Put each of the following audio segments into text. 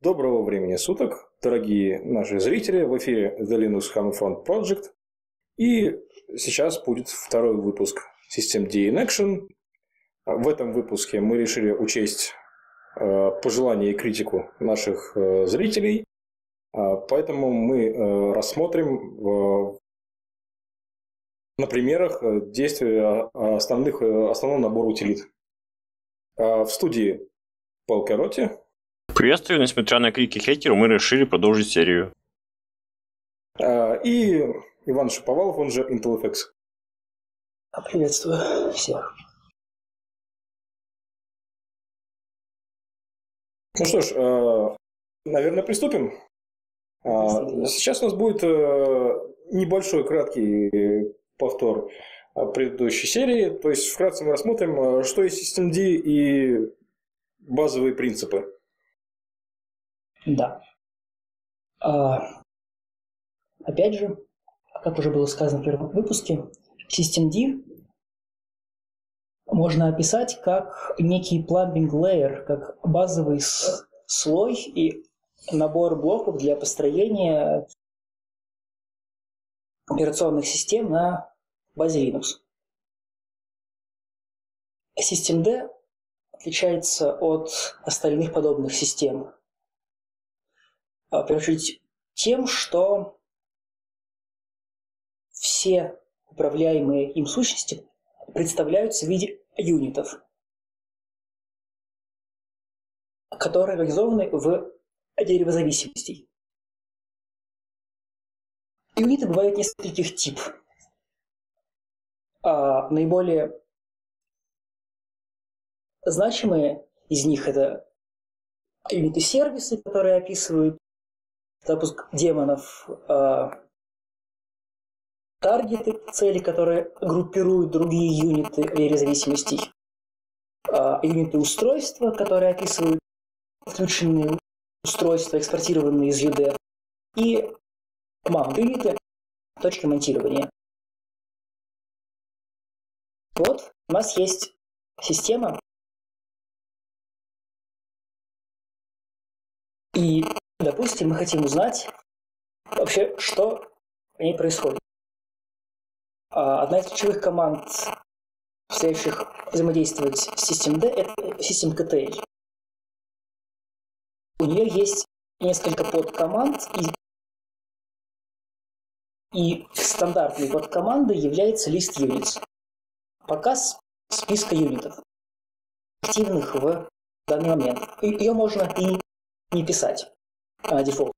Доброго времени суток, дорогие наши зрители. В эфире The Linux Homefront Project. И сейчас будет второй выпуск System D in Action. В этом выпуске мы решили учесть э, пожелания и критику наших э, зрителей. А, поэтому мы э, рассмотрим на примерах действия основных, основного набора утилит. А, в студии Пол Кароти. Приветствую, несмотря на крики хейтеров, мы решили продолжить серию. А, и Иван Шаповалов, он же IntelliFX. Приветствую всех. Ну что ж, а, наверное, приступим. А, сейчас у нас будет небольшой краткий повтор предыдущей серии. То есть вкратце мы рассмотрим, что есть SystemD и базовые принципы. Да. А, опять же, как уже было сказано в первом выпуске, Systemd можно описать как некий plumbing layer, как базовый слой и набор блоков для построения операционных систем на базе Linux. Systemd отличается от остальных подобных систем первую очередь тем, что все управляемые им сущности представляются в виде юнитов, которые организованы в дерево зависимостей. Юниты бывают нескольких типов. А наиболее значимые из них это юниты сервисы, которые описывают запуск демонов, э, таргеты, цели, которые группируют другие юниты зависимостей, э, юниты устройства, которые описывают включенные устройства, экспортированные из UD, и mount юниты, точки монтирования. Вот у нас есть система, и Допустим, мы хотим узнать вообще, что в ней происходит. А одна из ключевых команд, позволяющих взаимодействовать с Systemd, это systemctl. У нее есть несколько подкоманд, и, и стандартной подкомандой является лист units. Показ списка юнитов, активных в данный момент. Ее можно и не писать дефолт.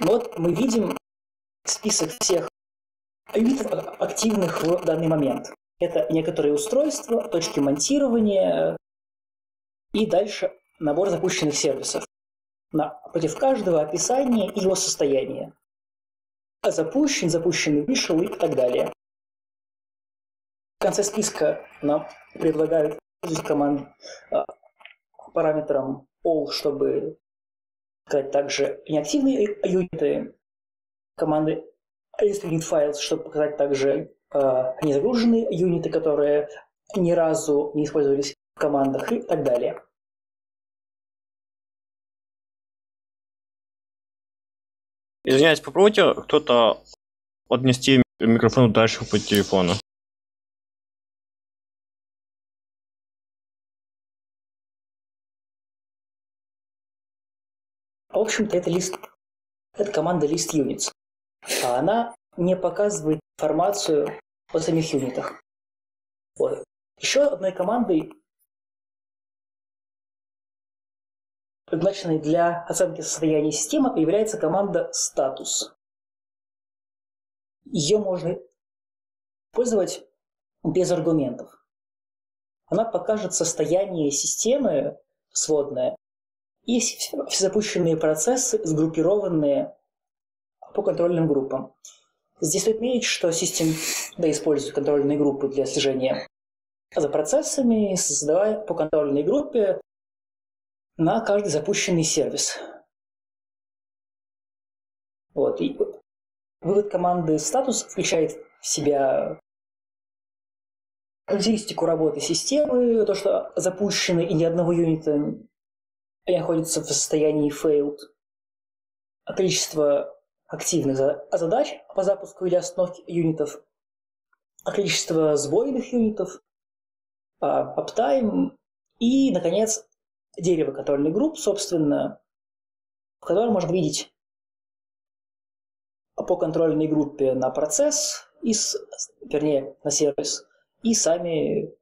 Вот мы видим список всех юнитов, активных в данный момент. Это некоторые устройства, точки монтирования и дальше набор запущенных сервисов. Против каждого описание и его состояние. Запущен, запущенный вышел и так далее. В конце списка нам предлагают команд а, параметром all, чтобы сказать также неактивные юниты, команды unit files, чтобы показать также э, незагруженные юниты, которые ни разу не использовались в командах и так далее. Извиняюсь, попробуйте кто-то отнести микрофон дальше по телефону. Общем-то, это лист, это команда list units. А она не показывает информацию о самих юнитах. Вот. Еще одной командой, предназначенной для оценки состояния системы, является команда status. Ее можно использовать без аргументов. Она покажет состояние системы сводное все запущенные процессы, сгруппированные по контрольным группам. Здесь стоит отметить, что система да, использует контрольные группы для слежения за процессами, создавая по контрольной группе на каждый запущенный сервис. Вот. И вывод команды статус включает в себя характеристику работы системы, то, что запущены и ни одного юнита не находится в состоянии failed, количество активных задач по запуску или остановке юнитов, количество сбойных юнитов, аптайм и, наконец, дерево контрольных групп, собственно, в котором можно видеть по контрольной группе на процесс, и, вернее, на сервис, и сами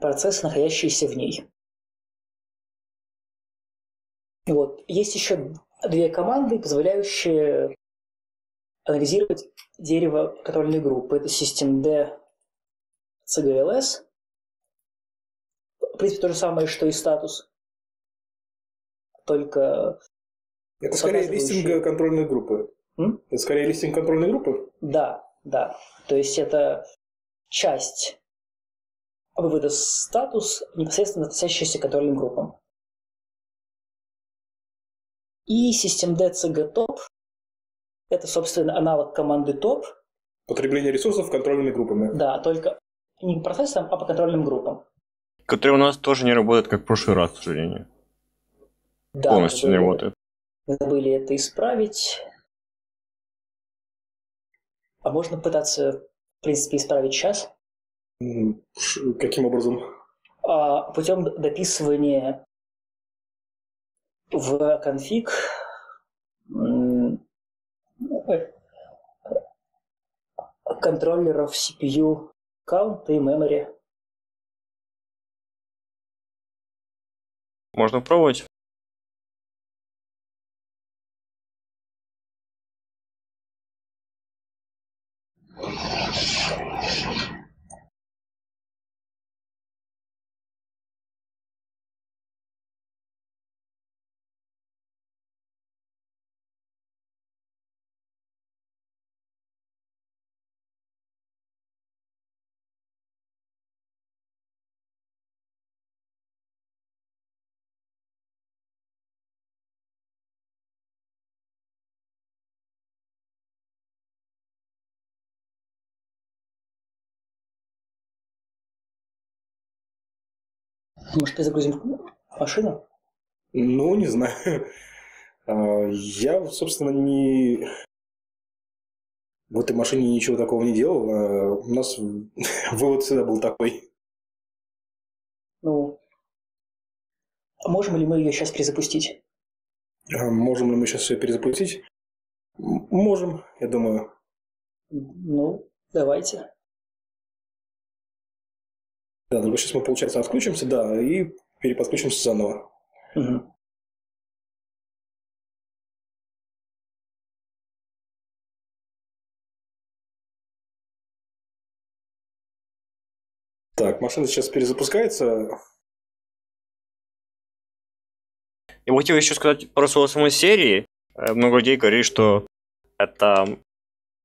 процессы, находящиеся в ней. Вот. Есть еще две команды, позволяющие анализировать дерево контрольной группы. Это systemd cgls. В принципе, то же самое, что и статус. Только... Это скорее листинг контрольной группы. М? Это скорее листинг контрольной группы? Да, да. То есть это часть вывода статус, непосредственно относящаяся к контрольным группам. И systemd cg-top – это, собственно, аналог команды top. Потребление ресурсов контрольными группами. Да, только не по процессам, а по контрольным группам. Который у нас тоже не работает, как в прошлый раз, к сожалению. Да, Полностью не работает. Мы забыли это исправить. А можно пытаться, в принципе, исправить сейчас? Каким образом? А, путем дописывания в конфиг контроллеров CPU count и memory. Можно пробовать. Может, перезагрузим машину? Ну, не знаю. А, я, собственно, не... В этой машине ничего такого не делал. А у нас вывод всегда был такой. Ну, а можем ли мы ее сейчас перезапустить? Можем ли мы сейчас ее перезапустить? Можем, я думаю. Ну, давайте. Да, только сейчас мы, получается, отключимся, да, и переподключимся заново. Угу. Так, машина сейчас перезапускается. Я бы хотел еще сказать про самой серии. Э, много людей говорит, что это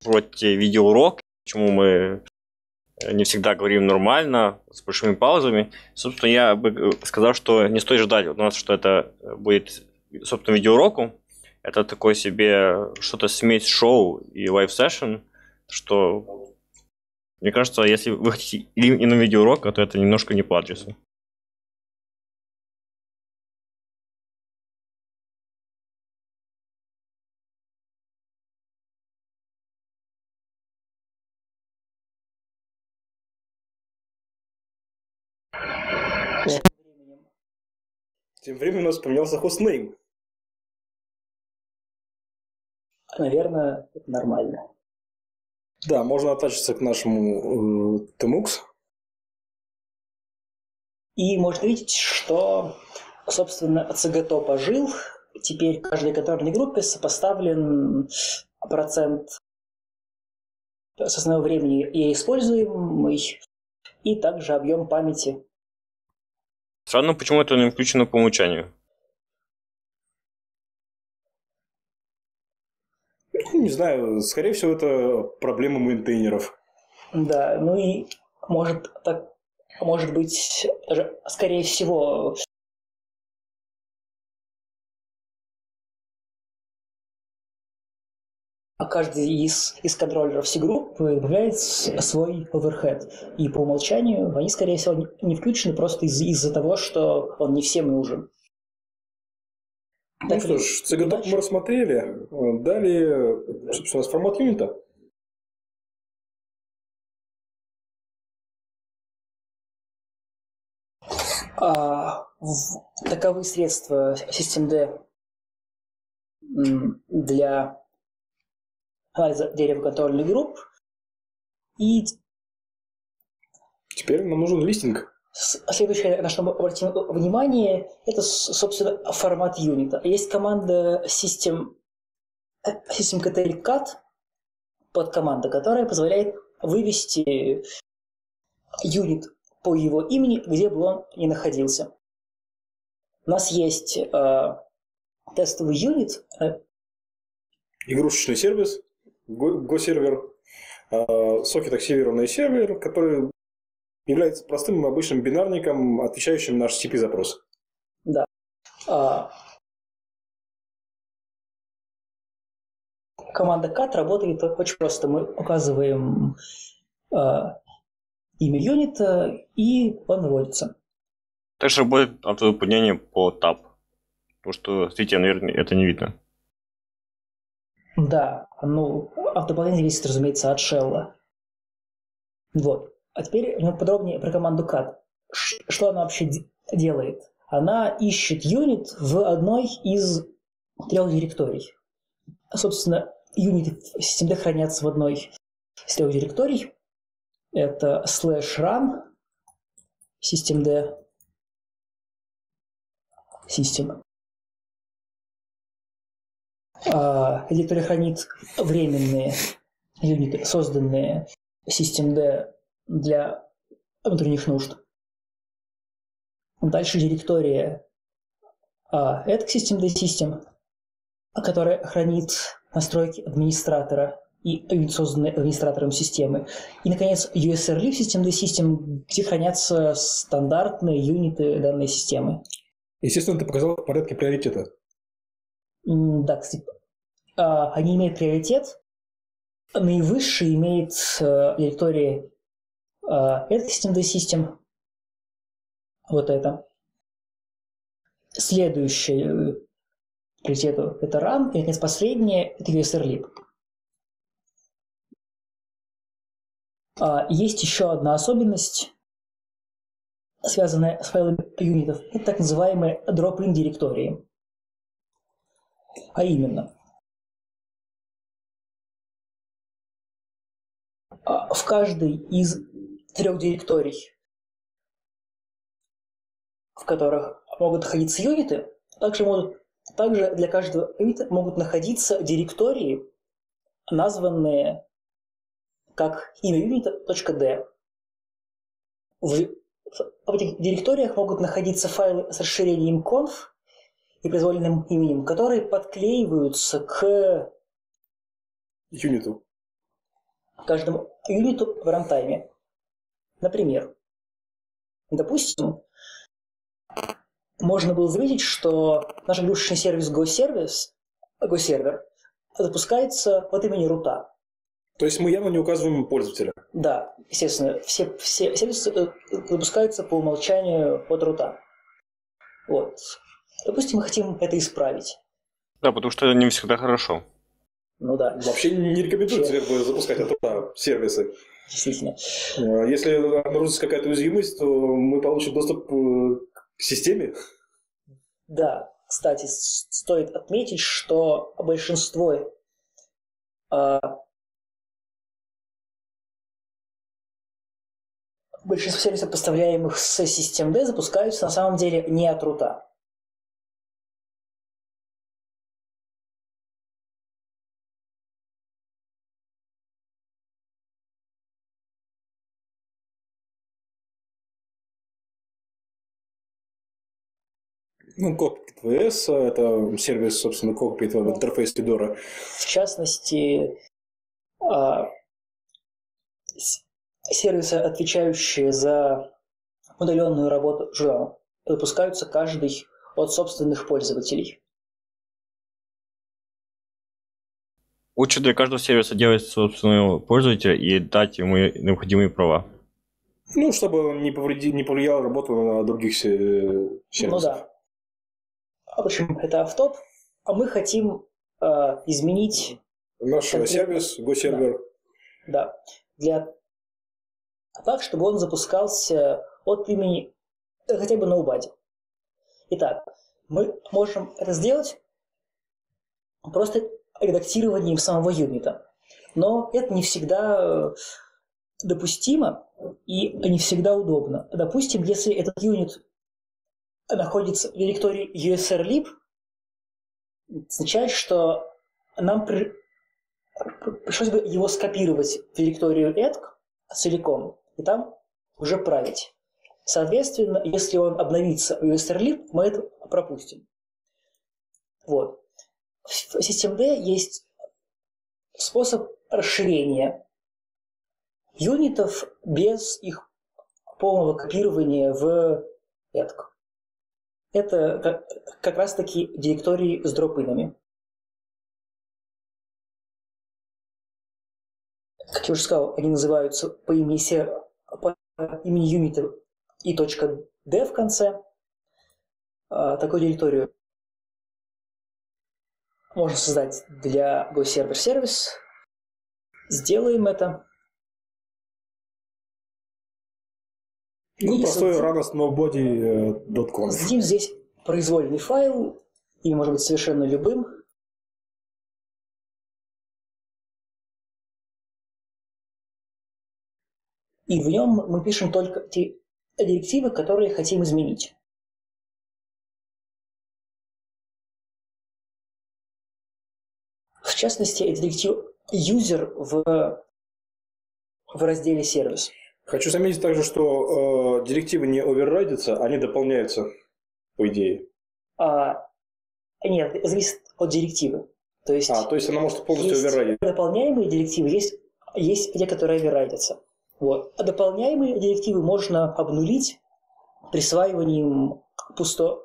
вроде видеоурок, почему мы не всегда говорим нормально, с большими паузами. Собственно, я бы сказал, что не стоит ждать у нас, что это будет, собственно, видеоуроку. Это такое себе что-то смесь шоу и live session, что, мне кажется, если вы хотите именно видеоурок, то это немножко не по адресу. Тем временем у нас поменялся хостнейм. Наверное, это нормально. Да, можно оттачиться к нашему э, TMUX. И можно видеть, что, собственно, CGTOP ожил. Теперь каждой контрольной группе сопоставлен процент с основного времени и используемый, и также объем памяти Странно, почему это не включено по умолчанию. Не знаю, скорее всего, это проблема мейнтейнеров. Да, ну и может так, может быть, скорее всего, каждый из, из контроллеров C-групп добавляет свой overhead. И по умолчанию они, скорее всего, не включены просто из- из-за того, что он не всем нужен. Ну Так что ж, иначе. мы рассмотрели. Далее, собственно, формат юнита. А, в- таковы средства систем D для анализа дерева контрольных групп. И Теперь нам нужен листинг. следующее, на что мы обратим внимание, это, собственно, формат юнита. Есть команда систем, э, систем cat подкоманда, которая позволяет вывести юнит по его имени, где бы он ни находился. У нас есть э, тестовый юнит, э, Игрушечный сервис, го- го-сервер, э, сокет-активированный сервер, который является простым обычным бинарником, отвечающим на HTTP-запрос. а, команда cat работает очень просто. Мы указываем а, имя юнита, и он выводится. Также будет автовыполнение по tab. Потому что зрителям, наверное, это не видно. Да, ну, автополнение зависит, разумеется, от шелла. Вот. А теперь немного подробнее про команду cat. Ш- Что она вообще де- делает? Она ищет юнит в одной из трех директорий. Собственно, юниты в системе хранятся в одной из трех директорий. Это slash run, systemd, system. А, директория хранит временные юниты, созданные systemd для внутренних нужд. Дальше директория а, это systemd system, которая хранит настройки администратора и юнит, созданные администратором системы. И, наконец, USRLib systemd system, где хранятся стандартные юниты данной системы. Естественно, ты показал в порядке приоритета. Да, кстати, они имеют приоритет. Наивысший имеет директории это systemd system, вот это. Следующее э, приоритету это run, и, наконец, последнее это USRLib. А, Есть еще одна особенность, связанная с файлами юнитов. Это так называемые drop-in директории. А именно, а, в каждой из трех директорий, в которых могут находиться юниты, также, могут, также для каждого юнита могут находиться директории, названные как имя юнита .d. В, в этих директориях могут находиться файлы с расширением conf и произвольным именем, которые подклеиваются к Юниту. каждому юниту в рантайме. Например, допустим, можно было заметить, что наш игрушечный сервис GoService, GoServer запускается от имени рута. То есть мы явно не указываем пользователя. Да, естественно, все, все сервисы э, запускаются по умолчанию от рута. Вот. Допустим, мы хотим это исправить. Да, потому что это не всегда хорошо. Ну да, Вообще не рекомендуется как бы, запускать от руля сервисы. действительно. Э, Если обнаружится какая-то уязвимость, то мы получим доступ э, к системе. Да, кстати, стоит отметить, что большинство а, большинство сервисов, поставляемых с систем D, запускаются на самом деле не от рута. Ну, Cockpit VS, это сервис, собственно, Cockpit в интерфейс Fedora. В частности, а, сервисы, отвечающие за удаленную работу журнала, запускаются каждый от собственных пользователей. Лучше для каждого сервиса делать собственного пользователя и дать ему необходимые права. Ну, чтобы он не, повреди, не повлиял работу на других сервисов. Ну да. В общем, это автоп. А мы хотим э, изменить... Наш конкрет... сервис, GoServer. Да. да. Для... Так, чтобы он запускался от имени э, хотя бы Nobody. Итак, мы можем это сделать просто редактированием самого юнита. Но это не всегда э, допустимо и не всегда удобно. Допустим, если этот юнит находится в директории usrlib, означает, что нам при... пришлось бы его скопировать в директорию edc целиком и там уже править. Соответственно, если он обновится в usrlib, мы это пропустим. Вот. В SystemD есть способ расширения юнитов без их полного копирования в ETC. Это как, как раз таки директории с дропинами. Как я уже сказал, они называются по имени, по имени юнита и .d в конце. А, такую директорию можно создать для GoServer сервис. Сделаем это. Ну, и простой radostnobody.com. Создадим здесь произвольный файл, и может быть совершенно любым. И в нем мы пишем только те директивы, которые хотим изменить. В частности, это директив user в, в разделе сервис. Хочу заметить также, что э, директивы не оверрайдятся, они дополняются, по идее. А, нет, зависит от директивы. То есть, а, то есть она может полностью есть оверрайдить. дополняемые директивы, есть, есть те, которые оверрайдятся. Вот. А дополняемые директивы можно обнулить присваиванием пусто,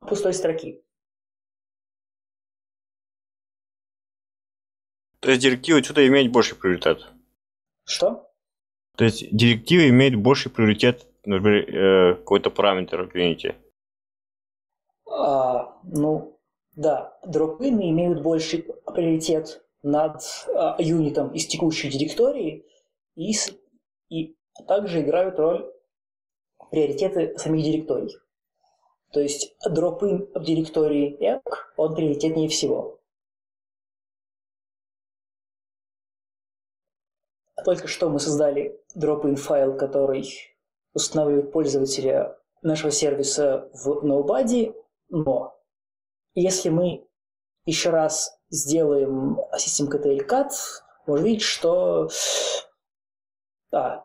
пустой строки. То есть директива что-то имеет больше приоритет? Что? То есть директива имеет больше приоритет, например, э, какой-то параметр Unity? А, ну, да, дропины имеют больший приоритет над а, юнитом из текущей директории и, и также играют роль приоритеты самих директорий. То есть дропин в директории EC, он приоритетнее всего. Только что мы создали drop-in файл, который устанавливает пользователя нашего сервиса в Nobody, но если мы еще раз сделаем system.ktl cat, можно видеть, что... А,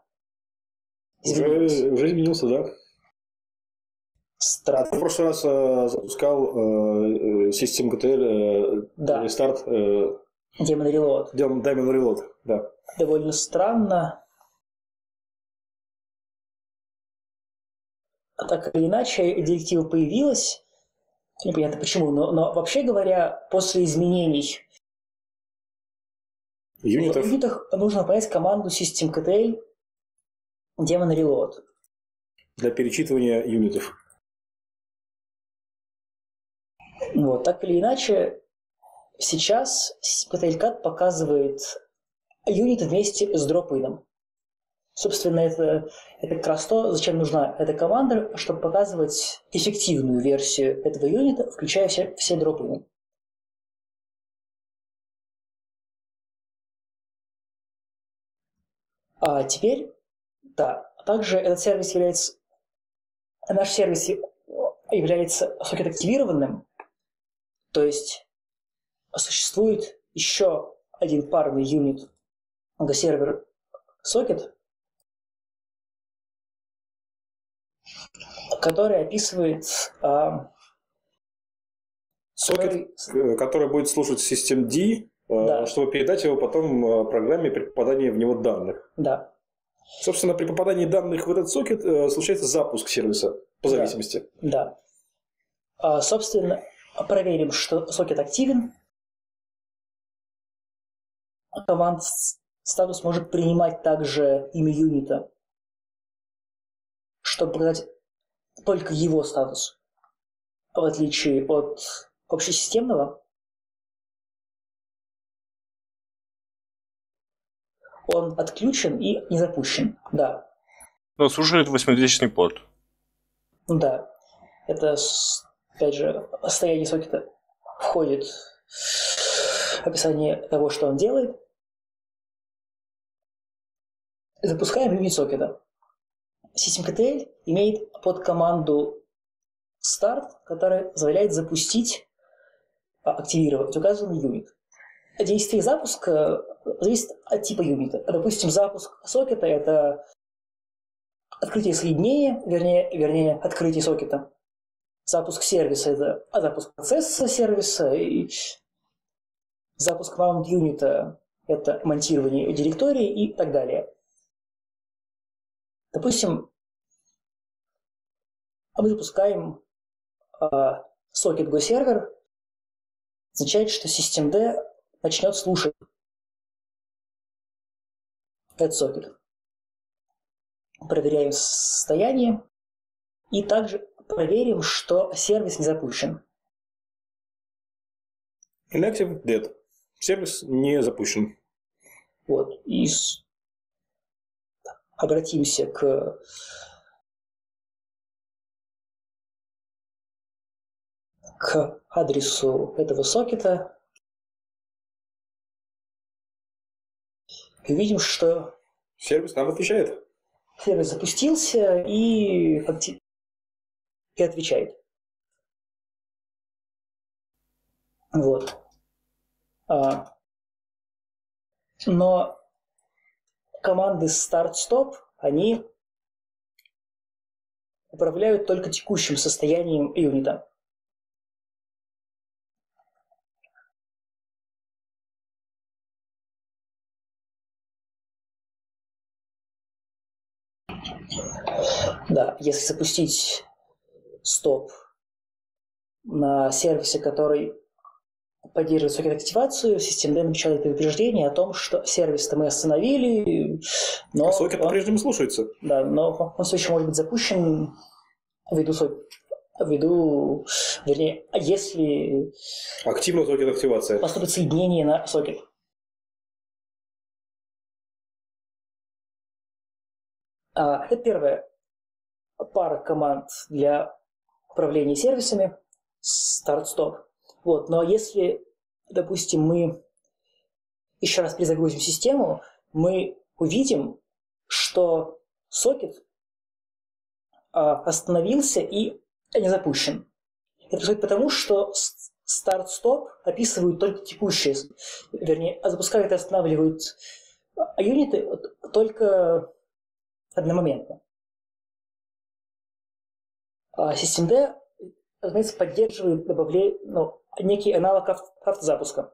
уже, уже изменился, да? Странно. В прошлый раз э, запускал э, system.ktl э, да. рестарт. Э, Demon Reload. Demon Reload, да довольно странно. А так или иначе, директива появилась. Непонятно почему, но, но вообще говоря, после изменений юнитов. в юнитах нужно понять команду system.ktl daemon reload. Для перечитывания юнитов. Вот, так или иначе, сейчас system.ktl показывает юнит вместе с дропином. Собственно, это, это как раз то, зачем нужна эта команда, чтобы показывать эффективную версию этого юнита, включая все, все дропины. А теперь, да, также этот сервис является, наш сервис является сокет активированным, то есть существует еще один парный юнит сервер сокет, который описывает а, сокет, который... который будет слушать систем D, да. чтобы передать его потом а, программе при попадании в него данных. Да. Собственно, при попадании данных в этот сокет э, случается запуск сервиса, по зависимости. Да. да. А, собственно, проверим, что сокет активен, команд статус может принимать также имя юнита, чтобы показать только его статус, в отличие от общесистемного. Он отключен и не запущен, да. Но слушает 8000 порт. Ну да. Это, опять же, состояние сокета входит в описание того, что он делает. Запускаем юнит сокета. SystemKTL имеет под команду start, которая позволяет запустить, а, активировать указанный юнит. Действие запуска зависит от типа юнита. Допустим, запуск сокета – это открытие соединения, вернее, вернее, открытие сокета. Запуск сервиса – это запуск процесса сервиса, и запуск mount юнита – это монтирование директории и так далее. Допустим, мы запускаем э, сокет GoServer, означает, что systemd начнет слушать этот сокет. Проверяем состояние и также проверим, что сервис не запущен. Inactive dead. Сервис не запущен. Вот. И обратимся к к адресу этого сокета и видим, что сервис нам отвечает. Сервис запустился и, и отвечает. Вот. А, но команды start-stop, они управляют только текущим состоянием юнита. Да, если запустить стоп на сервисе, который поддерживает сокет активацию, система напечатает предупреждение о том, что сервис-то мы остановили, но... А сокет по-прежнему слушается. Да, но он все еще может быть запущен ввиду, ввиду вернее, а если... Активно сокет активация. Поступит соединение на сокет. А, это первая пара команд для управления сервисами, старт-стоп. Вот. Но если, допустим, мы еще раз перезагрузим систему, мы увидим, что сокет а, остановился и не запущен. Это происходит потому, что старт-стоп описывают только текущие, вернее, запускают и останавливают юниты только одномоментно. А SystemD, разумеется, поддерживает добавление, ну, некий аналог автозапуска.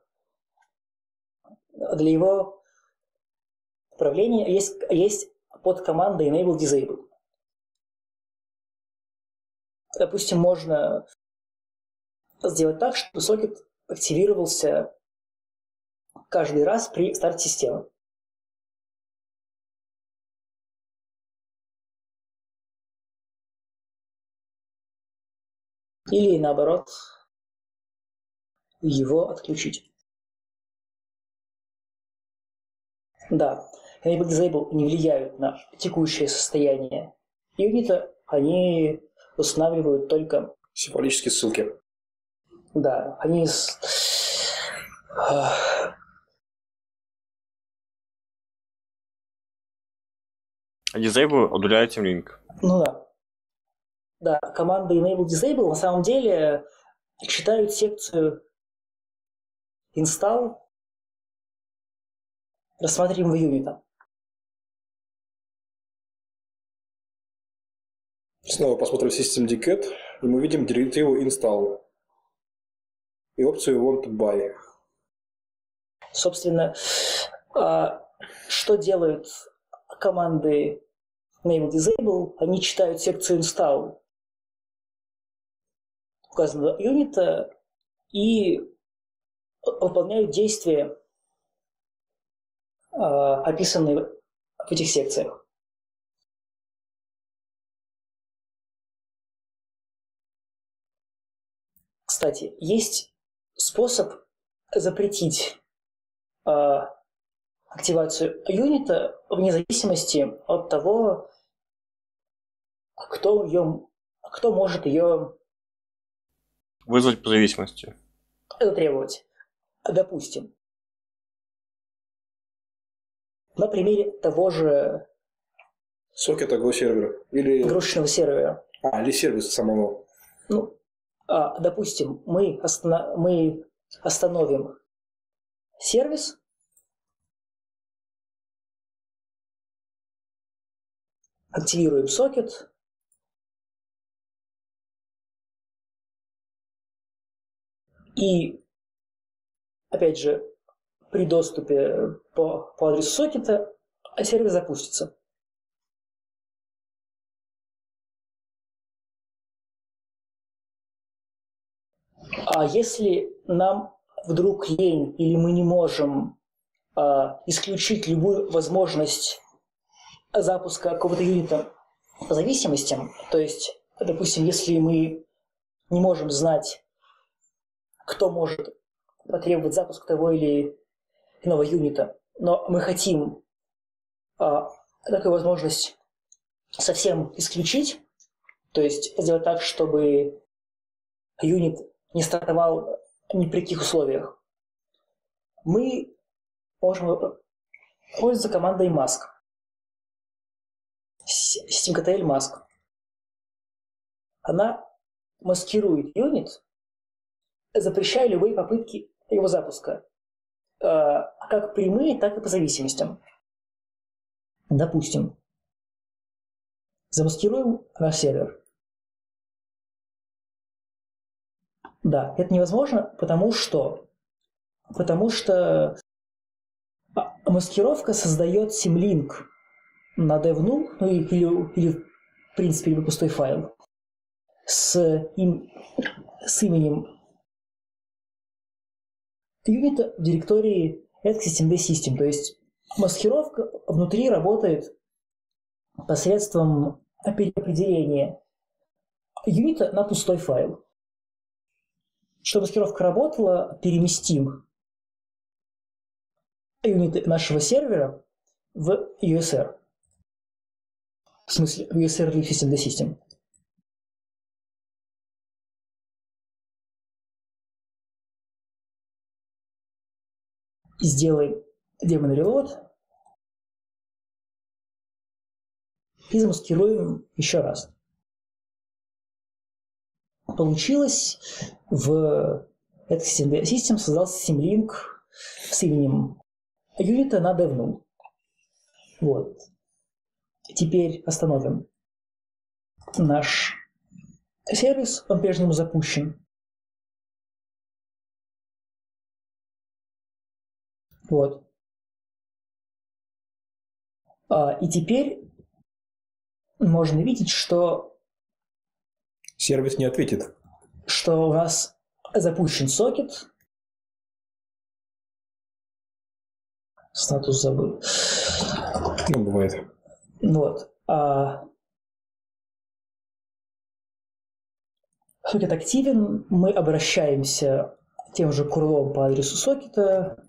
Для его управления есть, есть подкоманда enable disable. Допустим, можно сделать так, чтобы сокет активировался каждый раз при старте системы. Или наоборот, его отключить. Да, Enable Disable не влияют на текущее состояние юнита, они устанавливают только... Символические ссылки. Да, они... Disable удаляет линк. Ну да. Да, команда Enable Disable на самом деле читают секцию install рассматриваемого юнита. Снова посмотрим systemd-cat, и мы видим директиву install и опцию want to buy. Собственно, а, что делают команды enable disable? Они читают секцию install указанного юнита и выполняют действия описанные в этих секциях. Кстати, есть способ запретить э, активацию юнита вне зависимости от того, кто ее, кто может ее вызвать по зависимости. Требовать. Допустим, на примере того же сокета Go сервера или игрушечного сервера. А, или сервиса самого. Ну, а, допустим, мы, останов... мы остановим сервис, активируем сокет, и, опять же, при доступе по, по адресу сокета сервис запустится. А если нам вдруг лень или мы не можем а, исключить любую возможность запуска какого-то юнита по зависимостям, то есть, допустим, если мы не можем знать, кто может потребовать запуск того или иного юнита, но мы хотим а, такую возможность совсем исключить, то есть сделать так, чтобы юнит не стартовал ни при каких условиях, мы можем пользоваться командой mask. SystemKTL mask. Она маскирует юнит, запрещая любые попытки его запуска, э, как прямые, так и по зависимостям. Допустим, замаскируем наш сервер. Да, это невозможно, потому что потому что а, маскировка создает симлинк на devnull, ну или, или в принципе либо пустой файл с, им, с именем юнита в директории systemd system. То есть маскировка внутри работает посредством переопределения юнита на пустой файл. Чтобы маскировка работала, переместим юниты нашего сервера в USR. В смысле, в USR Leaf System the System. Сделаем демон reload и замаскируем еще раз получилось в этот систем создался симлинк с именем юнита на devnull. Вот. Теперь остановим наш сервис, он прежнему запущен. Вот. А, и теперь можно видеть, что Сервис не ответит. Что у нас запущен сокет. Статус забыл. Ну, бывает. Вот. А... Сокет активен. Мы обращаемся тем же курлом по адресу сокета.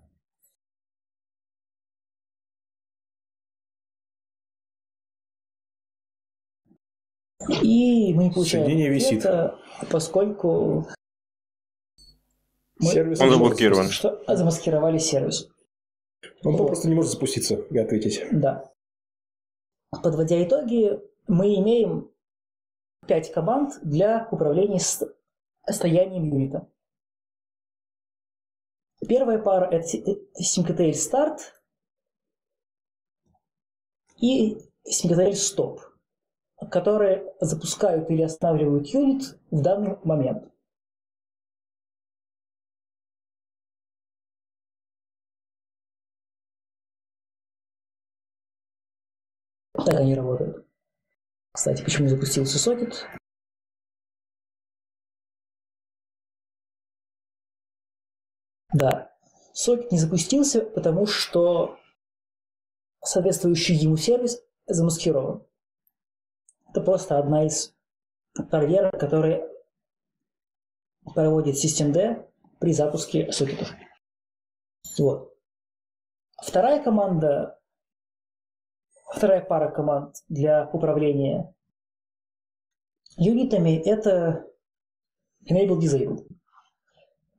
И мы не получаем Соединение висит. поскольку мы сервис он заблокирован. Что замаскировали сервис. Он вот. просто не может запуститься и ответить. Да. Подводя итоги, мы имеем пять команд для управления состоянием юнита. Первая пара – это SymCTL Start и SymCTL Stop которые запускают или останавливают юнит в данный момент. Так они работают. Кстати, почему запустился сокет? Да, сокет не запустился, потому что соответствующий ему сервис замаскирован. Это просто одна из проверок, которые проводит Systemd при запуске сокетов. Вот. Вторая команда, вторая пара команд для управления юнитами – это Enable Disable.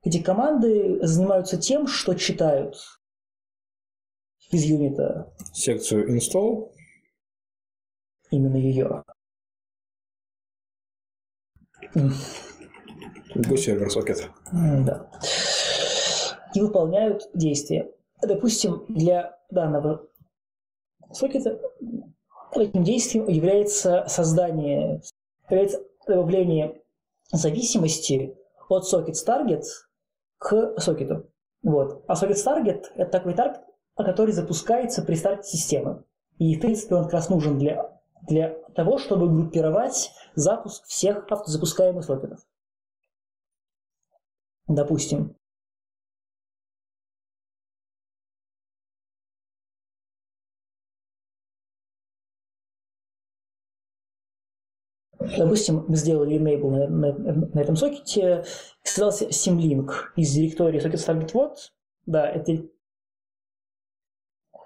Эти команды занимаются тем, что читают из юнита секцию install. Именно ее. Любой сервер сокет. Да. И выполняют действия. Допустим, для данного сокета этим действием является создание, является добавление зависимости от сокет target к сокету. Вот. А сокет target – это такой таргет, который запускается при старте системы. И, в принципе, он как раз нужен для, для того, чтобы группировать запуск всех автозапускаемых сокетов. Допустим, Допустим, мы сделали enable на, на, на этом сокете, создался Simlink из директории socket target what. Да, это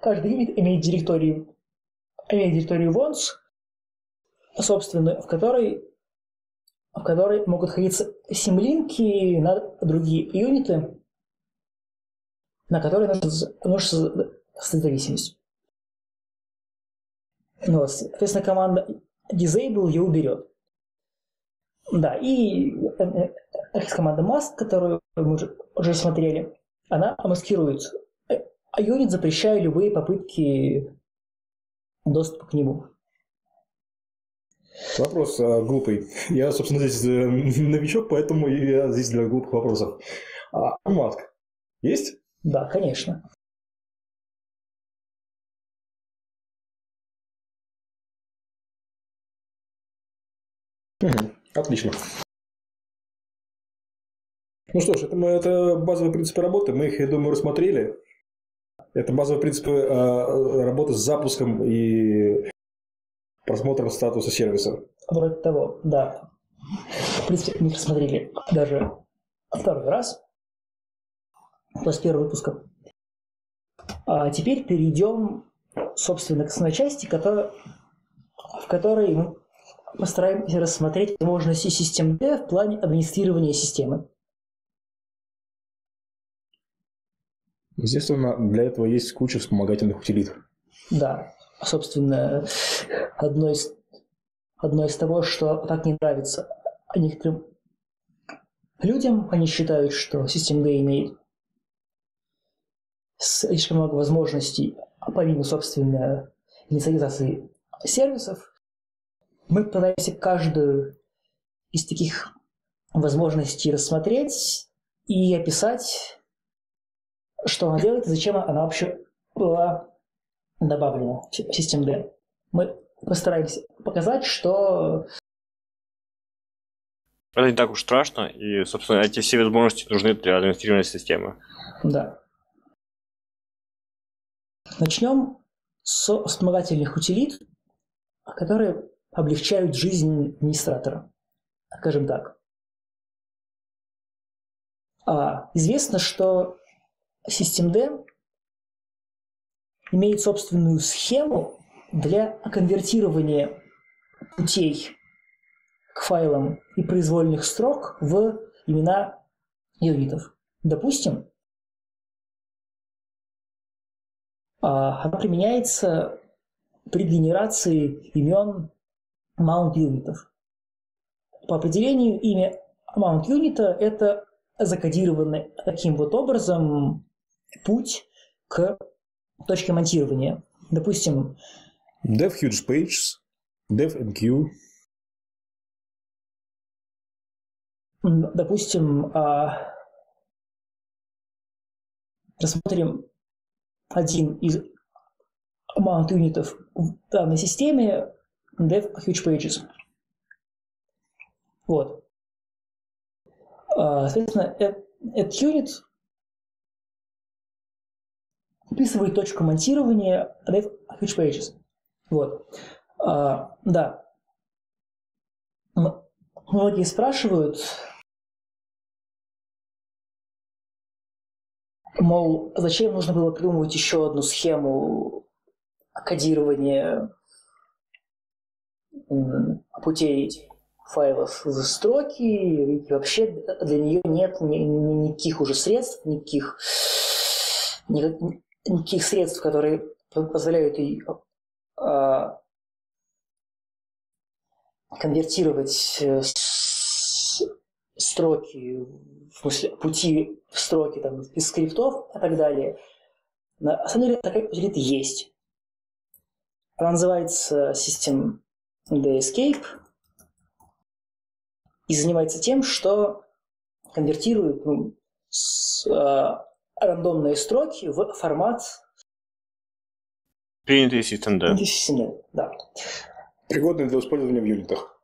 каждый имеет директорию, имеет директорию once, собственно, в которой, в которой могут находиться симлинки на другие юниты, на которые нужно, создать зависимость. Ну вот, соответственно, команда disable ее уберет. Да, и э, э, команда mask, которую мы уже, уже смотрели, она маскирует а юнит запрещая любые попытки доступа к нему. Вопрос а, глупый. Я, собственно, здесь э, новичок, поэтому я здесь для глупых вопросов. А маск есть? Да, конечно. Угу. Отлично. Ну что ж, это, мы, это базовые принципы работы. Мы их, я думаю, рассмотрели. Это базовые принципы э, работы с запуском и просмотром статуса сервиса. Вроде того, да. В принципе, мы их рассмотрели даже второй раз после первого выпуска. А теперь перейдем, собственно, к основной части, которая, в которой мы постараемся рассмотреть возможности систем D в плане администрирования системы. Естественно, для этого есть куча вспомогательных утилит. Да, собственно, одно из, одно из того, что так не нравится некоторым людям, они считают, что система имеет слишком много возможностей, помимо, собственно, инициализации сервисов. Мы пытаемся каждую из таких возможностей рассмотреть и описать что она делает и зачем она вообще была добавлена в систему D. Мы постараемся показать, что это не так уж страшно, и, собственно, эти все возможности нужны для администрирования системы. Да. Начнем с вспомогательных утилит, которые облегчают жизнь администратора. Скажем так. А, известно, что Systemd имеет собственную схему для конвертирования путей к файлам и произвольных строк в имена юнитов. Допустим, а, она применяется при генерации имен mount юнитов. По определению имя mount юнита – это закодированный таким вот образом путь к точке монтирования. Допустим... Dev Huge Pages, Dev MQ. Допустим, а, рассмотрим один из mount юнитов в данной системе Dev Huge Pages. Вот. А, соответственно, этот юнит описывает точку монтирования Huge Pages. Вот. А, да. Многие спрашивают, мол, зачем нужно было придумывать еще одну схему кодирования путей файлов в строки, и вообще для нее нет ни, ни, никаких уже средств, никаких, ни, никаких средств, которые позволяют ей а, конвертировать э, строки, в смысле пути в строки там, из скриптов и так далее. На самом деле такая утилита есть. Она называется System Escape и занимается тем, что конвертирует ну, с, э, рандомные строки в формат Принятый систем, да. Да. Пригодный для использования в юнитах.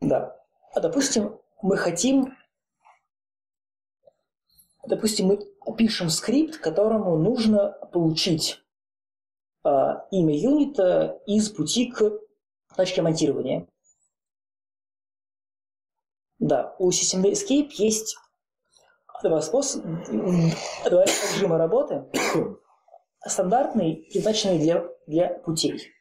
Да. А допустим, мы хотим допустим, мы пишем скрипт, которому нужно получить э, имя юнита из пути к точке монтирования. Да, у System Escape есть два способа, два режима работы, стандартный, предназначенный для, для путей.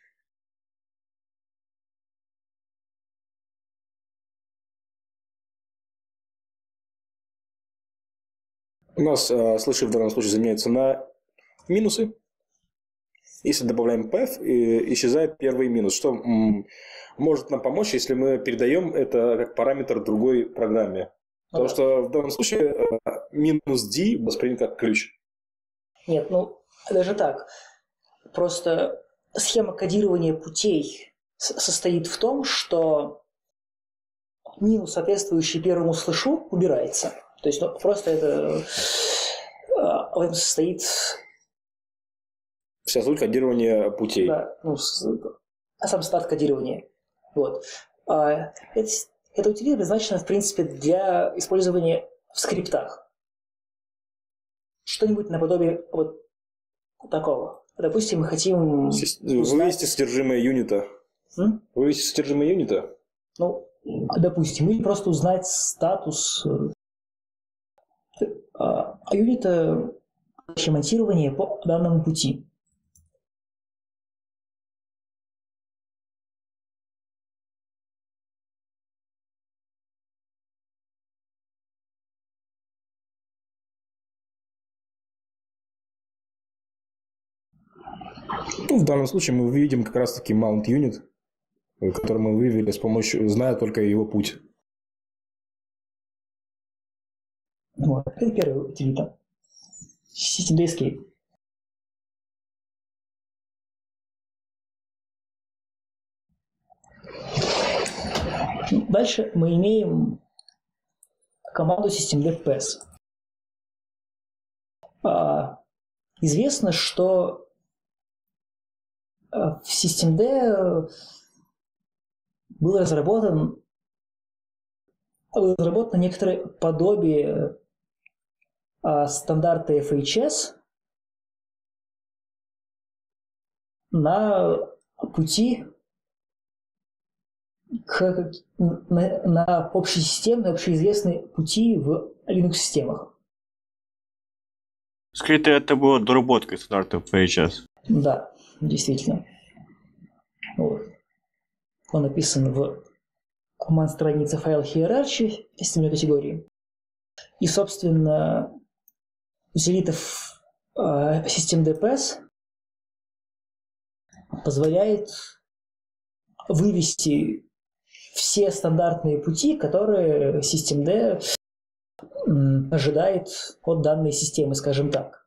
У нас э, слыши в данном случае заменяются на минусы. Если добавляем path, исчезает первый минус, что может нам помочь, если мы передаем это как параметр другой программе. Потому да. что в данном случае э, минус d воспринят как ключ. Нет, ну даже так. Просто схема кодирования путей состоит в том, что минус, соответствующий первому слышу, убирается. То есть ну, просто это а, в этом состоит Вся суть кодирования путей. Да, ну, а сам старт кодирования. Вот. А, это, это утилита предназначена, в принципе, для использования в скриптах. Что-нибудь наподобие вот такого. Допустим, мы хотим... Вывести содержимое юнита. М? Вывести содержимое юнита? Ну, допустим, или просто узнать статус э, а юнита монтирования по данному пути. Ну, в данном случае мы видим как раз-таки mount unit, который мы вывели с помощью, зная только его путь. Вот. Это первая утилита. System Escape. Дальше мы имеем команду systemd.ps. А, известно, что а, в systemd был разработан разработано некоторое подобие а, стандарты FHS на пути к, на, на общесистемные, общеизвестные пути в Linux-системах. Скрытая это была доработка стандартов FHS. Да, действительно. Вот. Он написан в команд странице файл hierarchy системной категории. И, собственно, утилитов э, систем DPS позволяет вывести все стандартные пути, которые systemd ожидает от данной системы, скажем так.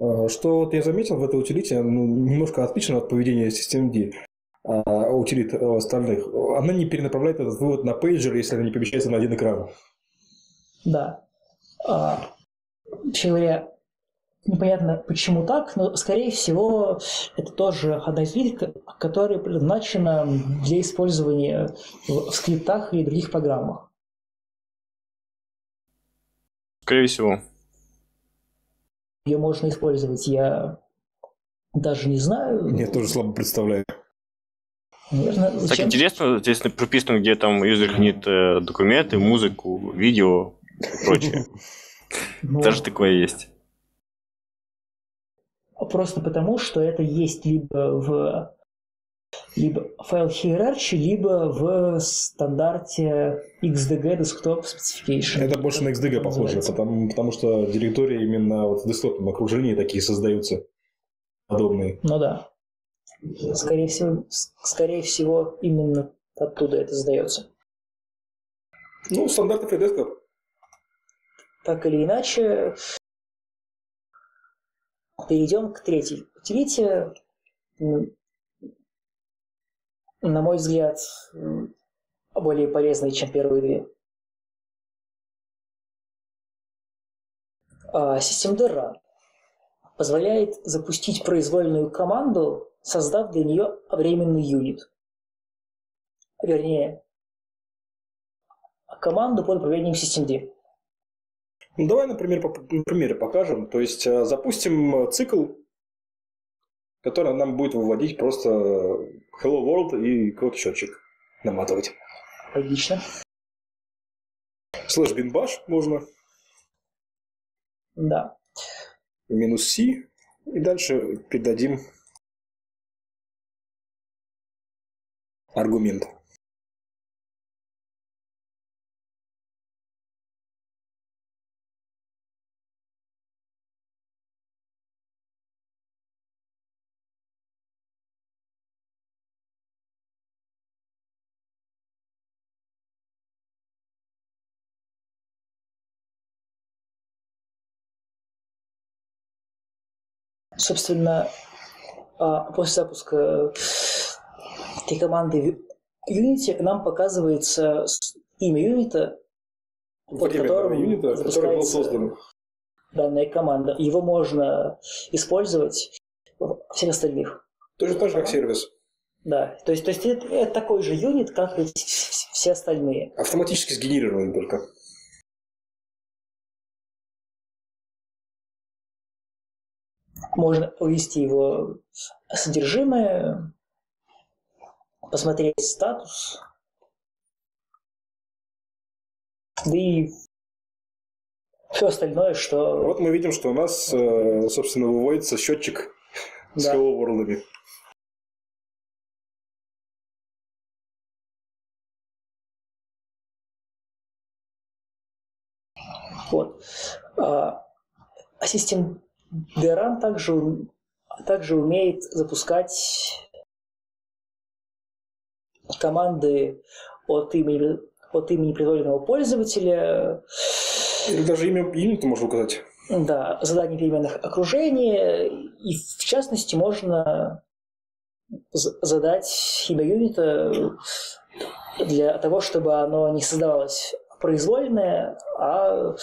А, что вот я заметил в этой утилите, ну, немножко отлично от поведения systemd, а, утилит остальных. Она не перенаправляет этот вывод на пейджер, если она не помещается на один экран. Да. А, вообще говоря, непонятно почему так, но скорее всего это тоже одна из видов, которая предназначена для использования в скриптах и других программах. Скорее всего. Ее можно использовать. Я Даже не знаю. Я тоже слабо представляю. Наверное, Так зачем? интересно, здесь прописано, где там юзер хранит э, документы, музыку, видео и прочее. Ну, Даже такое есть. Просто потому, что это есть либо в либо файл hierarchy, либо в стандарте XDG Desktop Specification. Это больше на XDG похоже, потому, потому что директории именно вот в десктопном окружении такие создаются подобные. Ну да. Скорее всего, скорее всего, именно оттуда это сдается. Ну, стандарты FreeDesktop. Так или иначе, перейдем к третьей. Третья, на мой взгляд, более полезная, чем первые две. А, позволяет запустить произвольную команду, создав для нее временный юнит. Вернее, команду под управлением systemd. Ну, давай, например, по, примере покажем. То есть э, запустим э, цикл, который нам будет выводить просто Hello World и какой-то счетчик наматывать. Логично. Слэш бинбаш можно, Да. минус C, и дальше передадим аргумент. Собственно, а, после запуска этой команды Unity нам показывается имя юнита, под Время которым юнита, который был создан. данная команда. Его можно использовать всех остальных. Точно так же, как сервис. Да, то есть, то есть это, это такой же юнит, как и вс- вс- все остальные. Автоматически сгенерированный только. Можно увести его содержимое, посмотреть статус, да и все остальное, что... Вот мы видим, что у нас, э, собственно, выводится счетчик с Да. Hello World. Вот. А, а систем DRAM также, также умеет запускать команды от имени, от имени произвольного пользователя, Или даже имя юнита можно указать. да, задание переменных окружения, и в частности можно задать имя юнита для того, чтобы оно не создавалось произвольное, а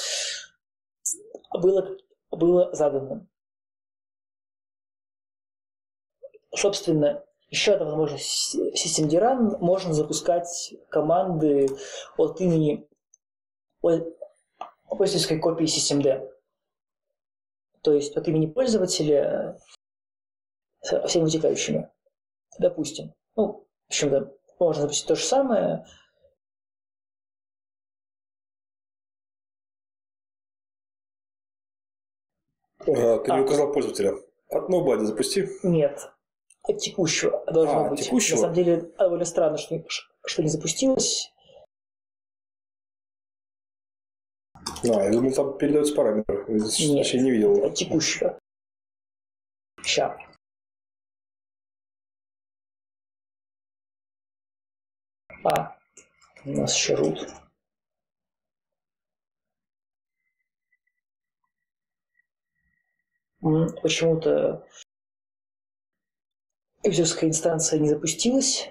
было, было заданным. Собственно, еще одна возможность систем Run можно запускать команды от имени пол- пользовательской копии systemd. То есть от имени пользователя со всеми вытекающими. Допустим. Ну, в общем-то, можно запустить то же самое. А, ты не А. указал пользователя. От Nobody запусти. Нет. От текущего должно А, быть. текущего? На самом деле, довольно странно, что, не- что не запустилось. А, я думал, там передается параметр. Я Нет. Не видел. От текущего. Ща. А, у нас еще root. М, Почему-то юзерская инстанция не запустилась.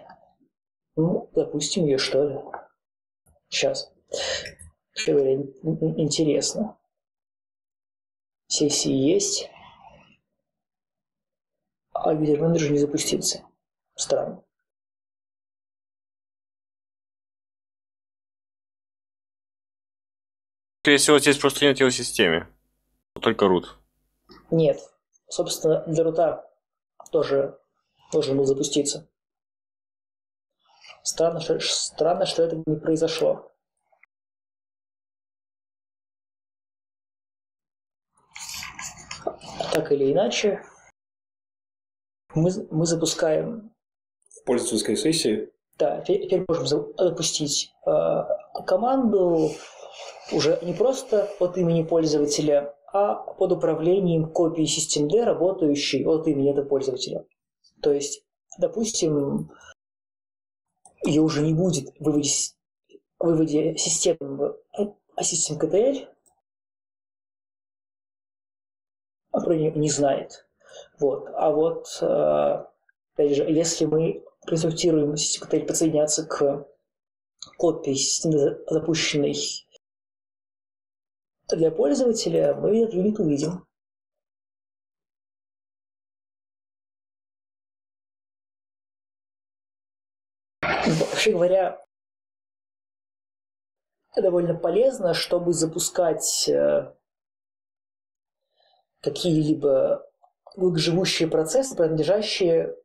Ну, запустим ее, что ли. Сейчас. Ин- интересно. Сессии есть. А юзер менеджер не запустился. Странно. Скорее всего, здесь просто нет его в системе. Только root. Нет. Собственно, для рута тоже должен был запуститься. Странно, что, странно, что это не произошло. Так или иначе, мы, мы запускаем... В пользовательской сессии? Да, теперь можем запустить э, команду уже не просто от имени пользователя, а под управлением копии системd, работающей от имени этого пользователя. То есть, допустим, ее уже не будет в выводе, выводе системы SystemKTL, а про нее не знает. Вот. А вот, э, опять же, если мы конструктируем SystemKTL подсоединяться к копии системы, запущенной для пользователя, мы этот юнит увидим. Вообще говоря, довольно полезно, чтобы запускать э, какие-либо живущие процессы, принадлежащие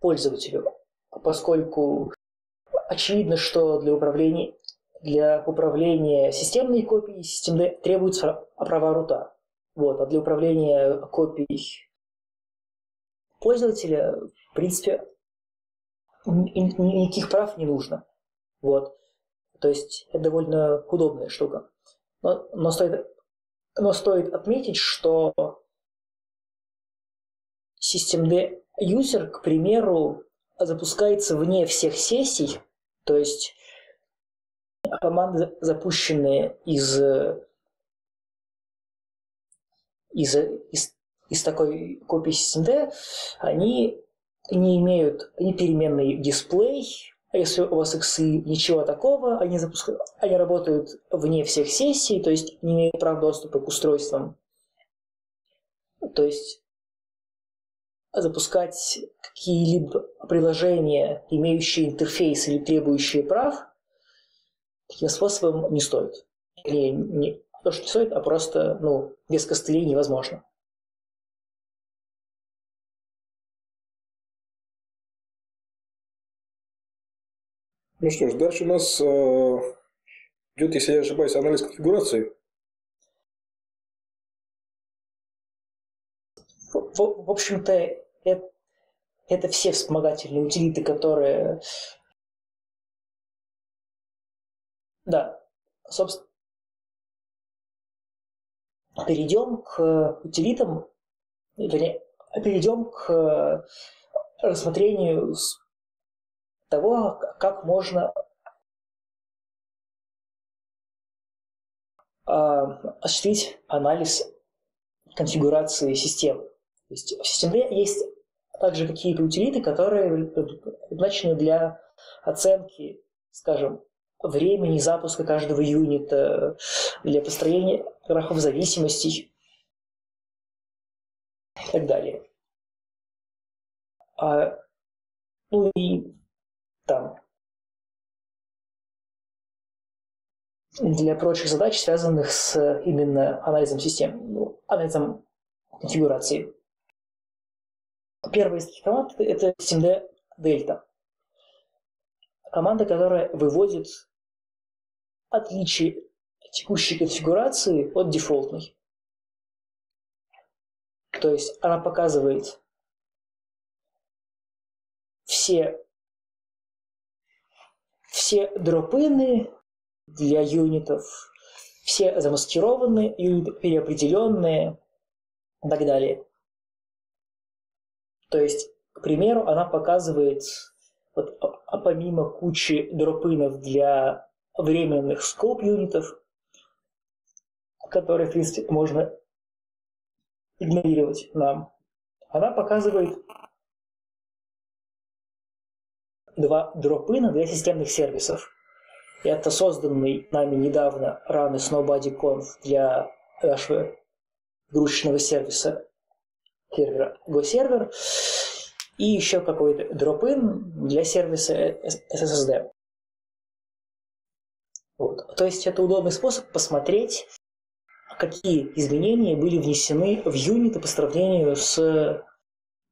пользователю, поскольку очевидно, что для управления, для управления системной копией системы требуется права рута. Вот, а для управления копией пользователя, в принципе, никаких прав не нужно. Вот. То есть это довольно удобная штука. Но, но, стоит, но стоит отметить, что systemd user, к примеру, запускается вне всех сессий, то есть команды, запущенные из, из, из, из такой копии systemd, они не имеют ни переменный дисплей, а если у вас иксы ничего такого, они, запускают, они работают вне всех сессий, то есть не имеют прав доступа к устройствам. То есть запускать какие-либо приложения, имеющие интерфейс или требующие прав, таким способом не стоит. Или не то, что не стоит, а просто ну, без костылей невозможно. Ну что ж, дальше у нас э, идет, если я не ошибаюсь, анализ конфигурации. В, в общем-то, это, это все вспомогательные утилиты, которые... Да, собственно, перейдем к утилитам, вернее, перейдем к рассмотрению того, как можно а, осуществить анализ конфигурации системы. То есть в системе есть также какие-то утилиты, которые предназначены для оценки, скажем, времени запуска каждого юнита, для построения графов зависимостей и так далее. А, ну и там. Для прочих задач, связанных с именно анализом систем, ну, анализом конфигурации. Первая из таких команд – это SIMD Delta. Команда, которая выводит отличие текущей конфигурации от дефолтной. То есть она показывает все все дропины для юнитов, все замаскированные юниты, переопределенные и так далее. То есть, к примеру, она показывает, вот, а помимо кучи дропинов для временных скоп юнитов, которые, в принципе, можно игнорировать нам, она показывает два дропына для системных сервисов. Это созданный нами недавно раны SnowBuddyConf для нашего игрушечного сервиса сервера GoServer и еще какой-то дропин для сервиса SSD. Вот. То есть это удобный способ посмотреть, какие изменения были внесены в юниты по сравнению с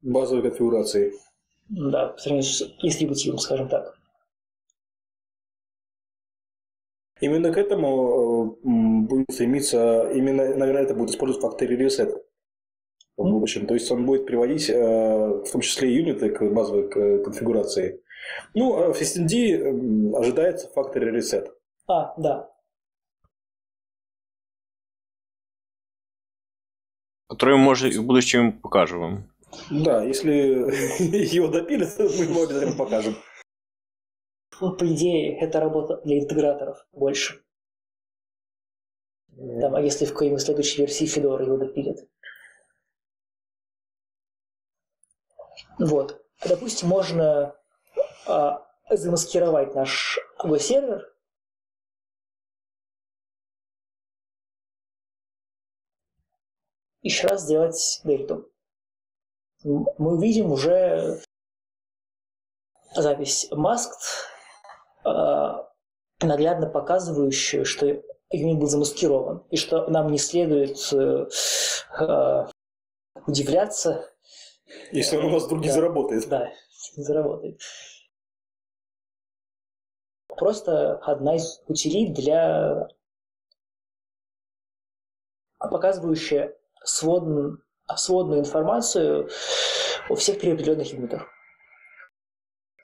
базовой конфигурацией. Да, по сравнению с дистрибутивом, скажем так. Именно к этому э, будет стремиться, именно, наверное, это будет использовать factory reset в будущем. То есть он будет приводить э, в том числе юниты к базовой конфигурации. Ну, а в SystemD ожидается factory reset. А, да. Который мы, может, в будущем покажем вам. Да, если его допилят, мы его обязательно покажем. Ну, по идее, это работа для интеграторов больше. Там, а если в какой-нибудь следующей версии Fedora его допилят? Вот. Допустим, можно а, замаскировать наш Go-сервер еще раз сделать дельту. Мы увидим уже запись masked, а, наглядно показывающую, что юнит был замаскирован, и что нам не следует э, а, удивляться. Если он у вас вдруг не заработает. Да, не заработает. Просто одна из утилит для показывающая сводную, сводную информацию о всех переопределенных юнитах.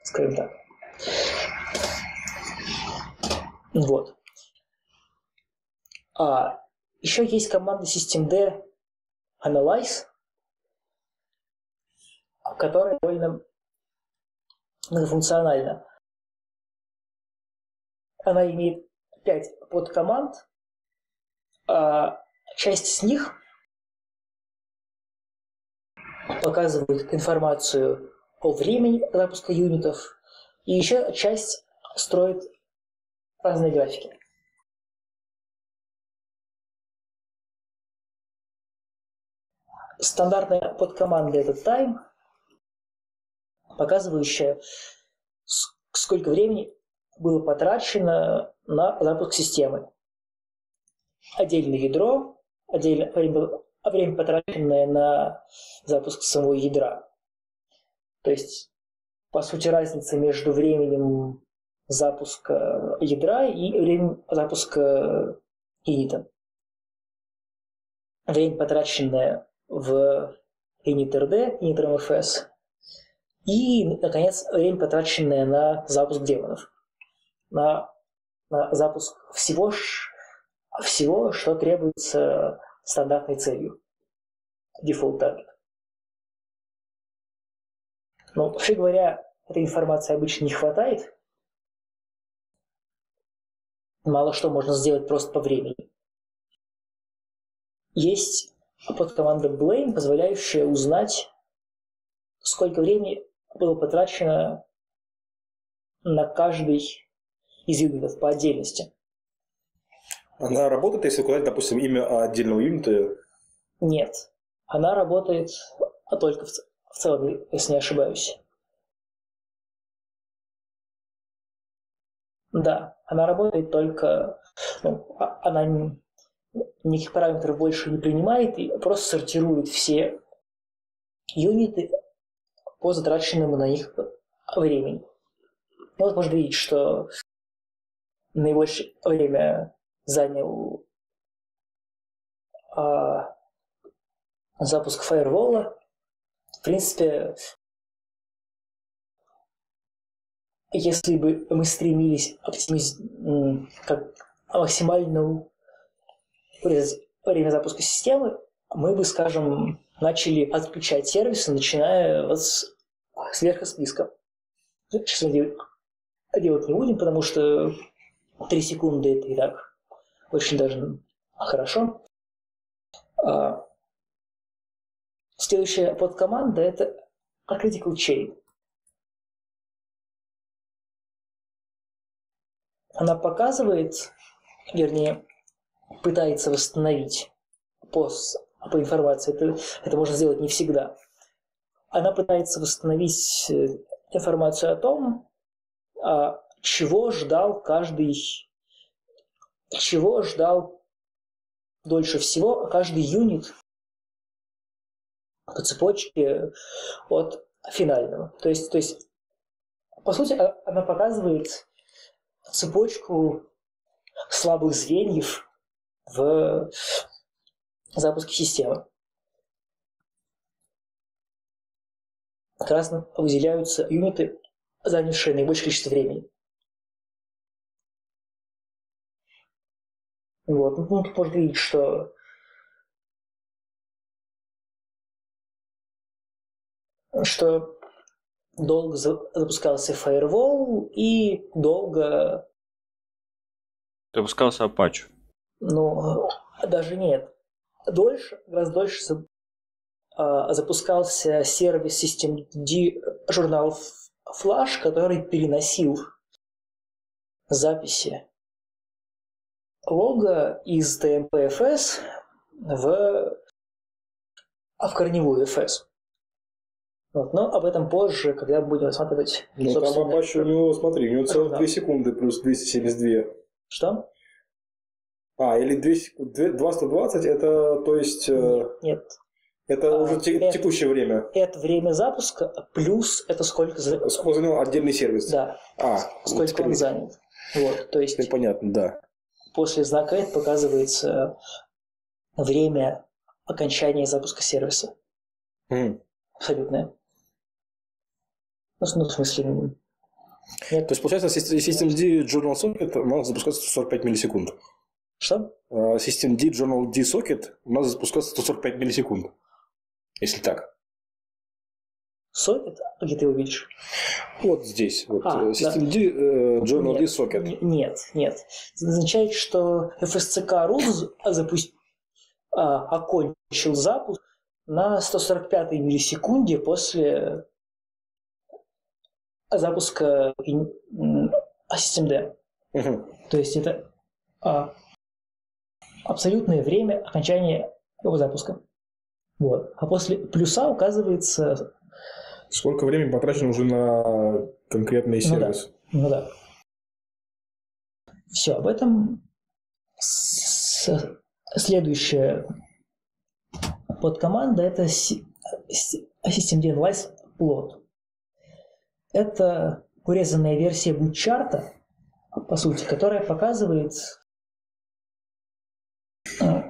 Скажем так. Вот. А еще есть команда systemd analyze, которая довольно многофункциональна. Она имеет пять подкоманд, а часть из них показывает информацию о времени запуска юнитов, и еще часть строит разные графики. Стандартная подкоманда это time, показывающая, сколько времени было потрачено на запуск системы. Отдельное ядро, отдельно потраченное на запуск самого ядра. То есть, по сути, разница между временем запуска ядра и временем запуска юнита. Время, потраченное в init.rd, init.mfs, и, наконец, время, потраченное на запуск демонов, на, на запуск всего, всего, что требуется стандартной целью, default target. Но, вообще говоря, этой информации обычно не хватает. Мало что можно сделать просто по времени. Есть подкоманда blame, позволяющая узнать, сколько времени было потрачено на каждый из юнитов по отдельности. Она работает, если указать, допустим, имя отдельного юнита? Нет. Она работает только в, в целом, если не ошибаюсь. Да, она работает только... Ну, а, она никаких параметров больше не принимает и просто сортирует все юниты по затраченному на них времени. Ну, вот можно видеть, что наибольшее время занял а, запуск фаервола. В принципе, если бы мы стремились оптимиз... как максимально время запуска системы, мы бы, скажем, начали отключать сервисы, начиная вот с, с верха списка. Сейчас мы делать не будем, потому что 3 секунды это и так очень даже хорошо. А, следующая подкоманда – это critical chain. Она показывает, вернее, пытается восстановить пост по информации. Это, это можно сделать не всегда. Она пытается восстановить э, информацию о том, а, чего ждал каждый чего ждал дольше всего каждый юнит по цепочке от финального. То есть, то есть по сути, а, она показывает цепочку слабых звеньев в запуске системы. Красно выделяются юниты, занявшие наибольшее количество времени. Вот. Ну, тут можно видеть, что что долго запускался Firewall и долго... Запускался Apache. Ну, даже нет. Дольше, раз дольше а, запускался сервис Systemd журнал Flash, который переносил записи лога из TMPFS в, а в корневую FS. Вот, но об этом позже, когда будем рассматривать. Ну, там Apache у него, смотри, у него целых 2 секунды плюс 272. Что? А, или 2, 220, это, то есть... Нет. нет. Это а, уже те, это, текущее время. Это время запуска, плюс это сколько... Сколько занял отдельный сервис. Да. А, сколько он занят. Вот, то есть... Теперь понятно, да. После знака это показывается время окончания запуска сервиса. Mm. Абсолютное. Ну, ну, в смысле... Нет. То есть, получается, System D Journal Socket у нас запускается 145 миллисекунд. Что? А, System D Journal D Socket у нас запускается 145 миллисекунд. Если так. Socket? Где ты его видишь? Вот здесь. Вот. А, System да. D uh, Journal нет, D Socket. Нет, нет. Это означает, что FSCK root запуст... а, окончил запуск на 145 миллисекунде после запуска SystemD. Угу. То есть это а, абсолютное время окончания его запуска. Вот. А после плюса указывается... Сколько времени потрачено уже на конкретный сервис. Ну да. Ну да. Все, об этом следующая подкоманда это System Analyze Plot. Это урезанная версия бутчарта, по сути, которая показывает э,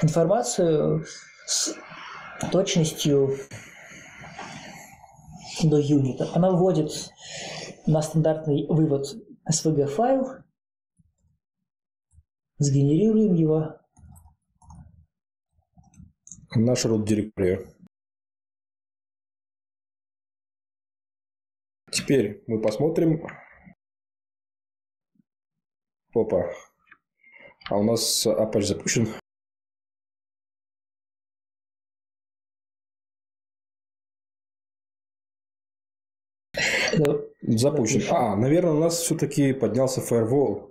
информацию с точностью до юнита. Она вводит на стандартный вывод SVG файл, сгенерируем его. Наш root директория. Теперь мы посмотрим. Опа. А у нас Apache запущен. Запущен. А, наверное, у нас все-таки поднялся firewall.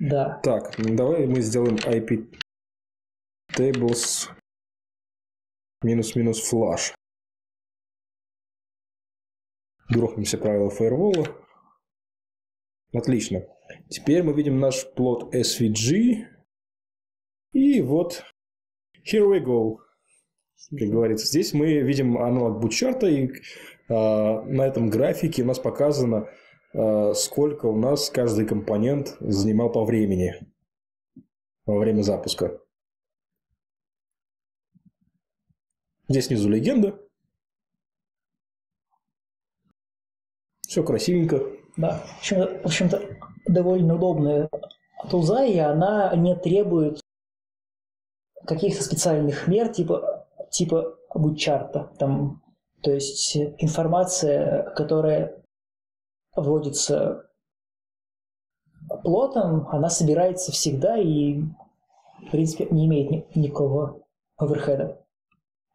Да. Так, давай мы сделаем IP tables минус-минус flash грохнем все правила фаервола. Отлично. Теперь мы видим наш плод SVG. И вот, here we go. Как говорится, здесь мы видим аналог бутчарта, и на этом графике у нас показано, э, сколько у нас каждый компонент занимал по времени во время запуска. Здесь внизу легенда. Все красивенько. Да. В общем-то, довольно удобная тулза, и она не требует каких-то специальных мер, типа, типа бутчарта. Там, то есть информация, которая вводится плотом, она собирается всегда и, в принципе, не имеет ни- никакого оверхеда.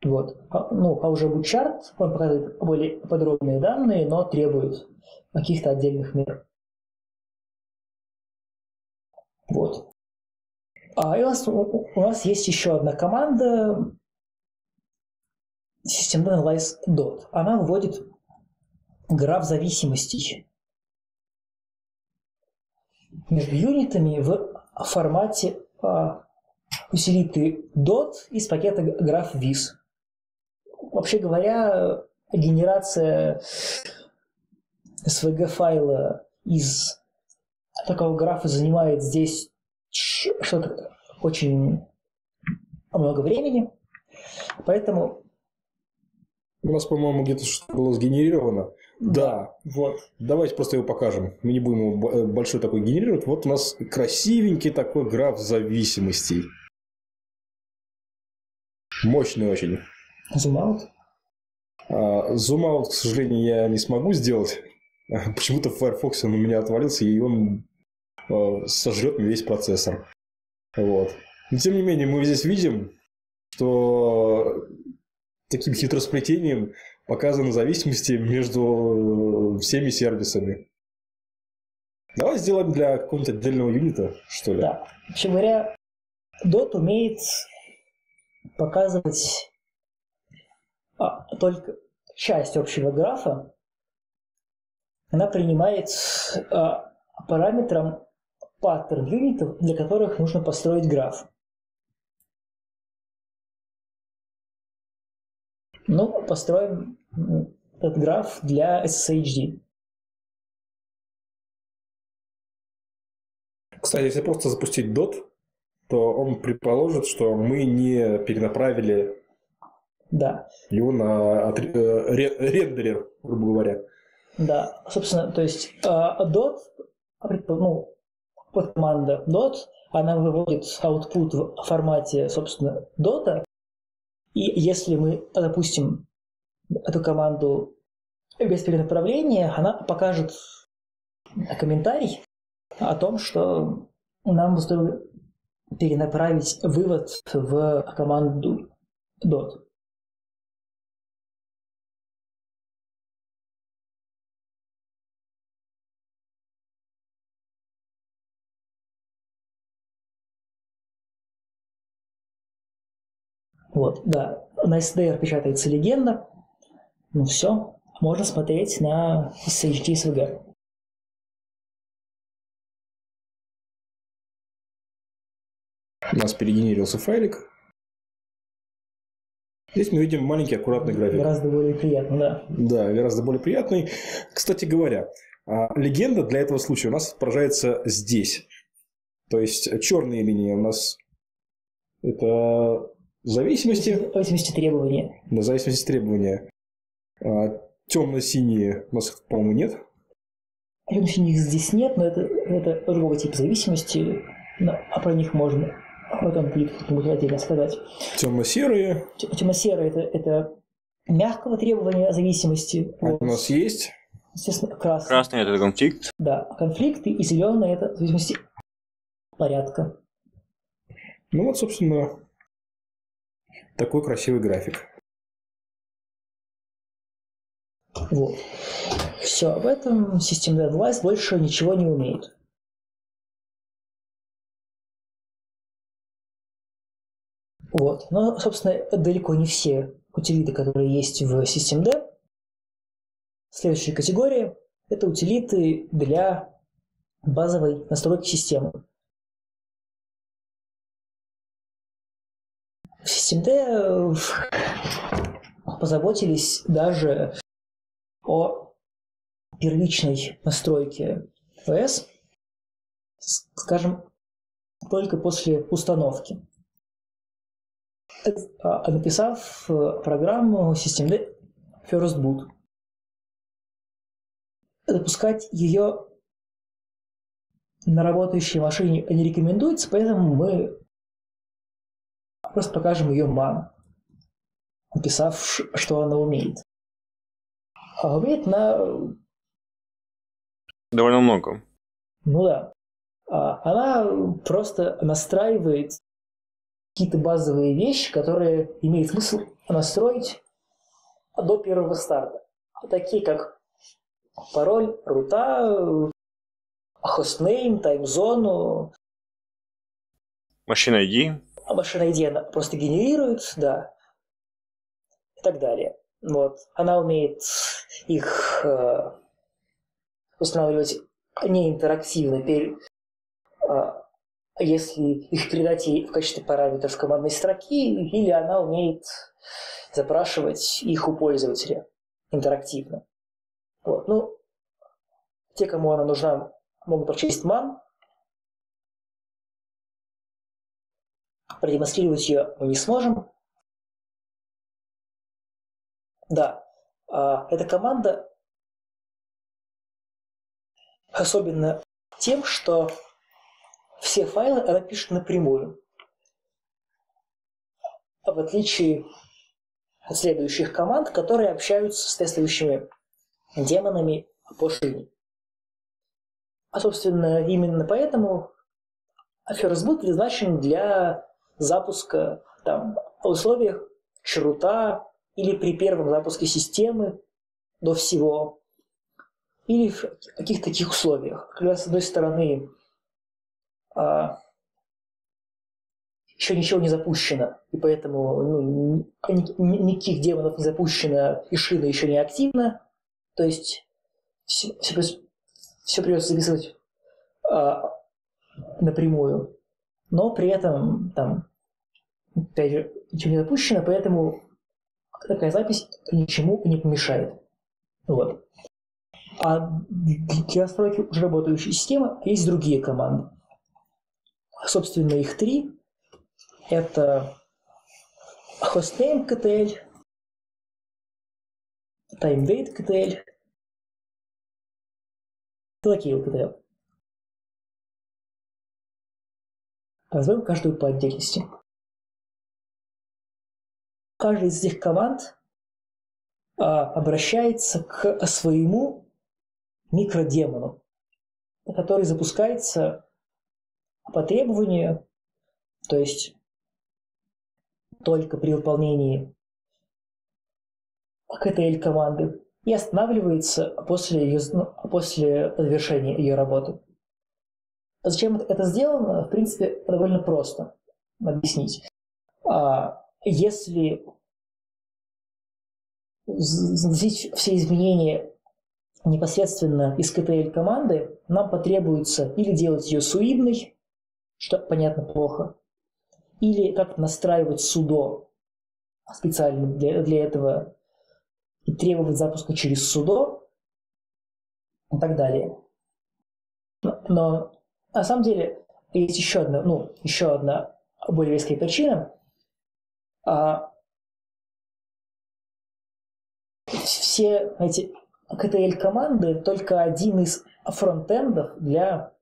Вот. А, ну, а уже bootchart, он показывает более подробные данные, но требует каких-то отдельных мер. Вот. А у нас, у нас есть еще одна команда Analyze Dot. Она вводит граф зависимостей между юнитами в формате а, утилиты dot из пакета graph vis. Вообще говоря, генерация SVG файла из такого графа занимает здесь что-то очень много времени. Поэтому... У нас, по-моему, где-то что-то было сгенерировано. Да. Вот. Давайте просто его покажем. Мы не будем его э, большой такой генерировать. Вот у нас красивенький такой граф зависимостей. Мощный очень. Зум-аут? Зум-аут, к сожалению, я не смогу сделать. Почему-то в Firefox он у меня отвалился, и он э, сожрет мне весь процессор. Вот. Но тем не менее, мы здесь видим, что таким хитросплетением показаны зависимости между всеми сервисами. Давай сделаем для какого-нибудь отдельного юнита, что ли. Да. Вообще говоря, DOT умеет показывать а, только часть общего графа. Она принимает а, параметром паттерн юнитов, для которых нужно построить граф. Ну, построим этот граф для SSHD. Кстати, если просто запустить DOT, то он предположит, что мы не перенаправили да. его на э, рендерер, грубо говоря. Да, собственно, то есть э, DOT, ну, под команда DOT, она выводит output в формате, собственно, DOT, и если мы запустим эту команду без перенаправления, она покажет комментарий о том, что нам стоит перенаправить вывод в команду dot. Вот, да. На SDR печатается легенда. Ну все, можно смотреть на SHD SVG. У нас перегенерился файлик. Здесь мы видим маленький аккуратный график. Гораздо более приятный, да. Да, гораздо более приятный. Кстати говоря, а, легенда для этого случая у нас отображается здесь. То есть черные линии у нас это зависимости. Зависимости требования. Да, зависимости требования. А, темно-синие у нас, по-моему, нет. Темно-синих здесь нет, но это, это другого типа зависимости. А про них можно в этом будет отдельно сказать. Темно-серые. Темно-серые это, это мягкого требования зависимости. А вот. У нас есть. Естественно, красный. Красный это конфликт. Да, конфликты и зеленый это в зависимости порядка. Ну вот, собственно, такой красивый график. Вот. Все, об этом система Device больше ничего не умеет. Вот. Но, собственно, далеко не все утилиты, которые есть в systemd. Следующая категория – это утилиты для базовой настройки системы. В э, позаботились даже о первичной настройке ОС, скажем, только после установки. А, написав э, программу systemd first boot. Запускать ее на работающей машине не рекомендуется, поэтому мы просто покажем ее ман, написав, что она умеет. А умеет на... Довольно много. Ну да. А она просто настраивает какие-то базовые вещи, которые имеет смысл настроить до первого старта. Такие как пароль, рута, хостнейм, таймзону. Машина ID. А машина ID она просто генерирует, да. И так далее. Вот. Она умеет их э, устанавливать неинтерактивно, пер, э, если их передать ей в качестве параметров командной строки, или она умеет запрашивать их у пользователя интерактивно. Вот. Ну, те, кому она нужна, могут прочесть man. Продемонстрировать ее мы не сможем. Да, а, эта команда особенно тем, что все файлы она пишет напрямую. В отличие от следующих команд, которые общаются с тестующими демонами по шине. А, собственно, именно поэтому Boot предназначен для запуска там, в условиях чрута или при первом запуске системы до всего, или в каких-то таких условиях. Когда, с одной стороны, а, еще ничего не запущено, и поэтому ну, никаких демонов не запущено, и шина еще не активна, то есть все, все, все придется записывать а, напрямую, но при этом там опять же ничего не запущено, поэтому такая запись ничему не помешает. Вот. А для настройки уже работающей системы есть другие команды. Собственно, их три. Это hostname KTL, timedate KTL, locale KTL. Назовем каждую по отдельности. Каждая из этих команд а, обращается к своему микродемону, который запускается по требованию, то есть только при выполнении KTL команды и останавливается после, ее, ну, после завершения ее работы. Зачем это сделано? В принципе, довольно просто объяснить. А, если вносить все изменения непосредственно из KTL команды, нам потребуется или делать ее суидной, что понятно плохо, или как настраивать судо специально для, для этого и требовать запуска через судо и так далее. Но на самом деле есть еще одна, ну, еще одна более веская причина. А, все эти KTL-команды только один из фронтендов для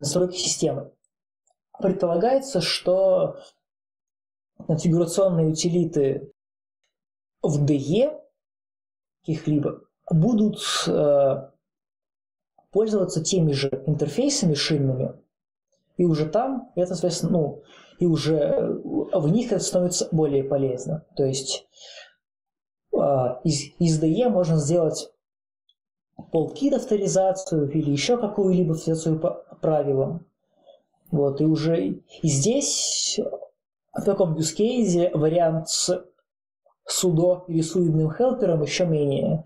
настройки системы. Предполагается, что конфигурационные утилиты в DE каких-либо будут э, пользоваться теми же интерфейсами шинными, и уже там это, соответственно, ну, и уже в них это становится более полезно. То есть э, из, из DE можно сделать полкит авторизацию или еще какую-либо авторизацию по правилам. Вот, и уже и здесь в таком use вариант с судо или суидным хелпером еще менее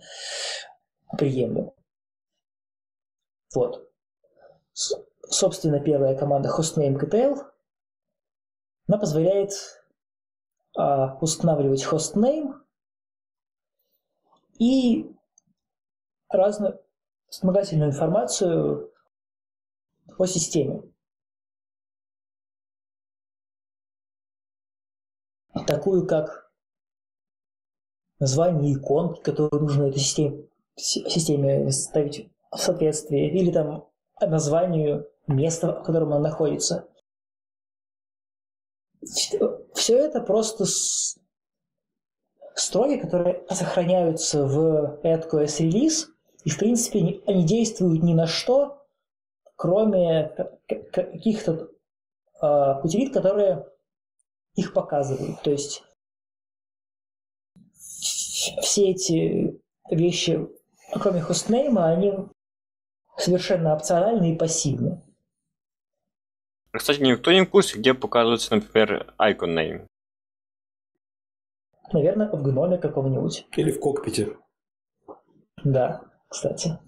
приемлем. Вот. С собственно, первая команда hostname.ktl она позволяет а, устанавливать hostname и разную вспомогательную информацию о системе. Такую как название икон, которые нужно этой системе, системе ставить соответствии, или там названию места, в котором она находится. Все это просто строки, которые сохраняются в AdQS релиз, и, в принципе, они действуют ни на что, кроме каких-то э, утилит, которые их показывают. То есть все эти вещи, кроме хостнейма, они совершенно опциональны и пассивны. Кстати, никто не в курсе, где показывается, например, icon name. Наверное, в гноме какого-нибудь. Или в кокпите. Да, кстати.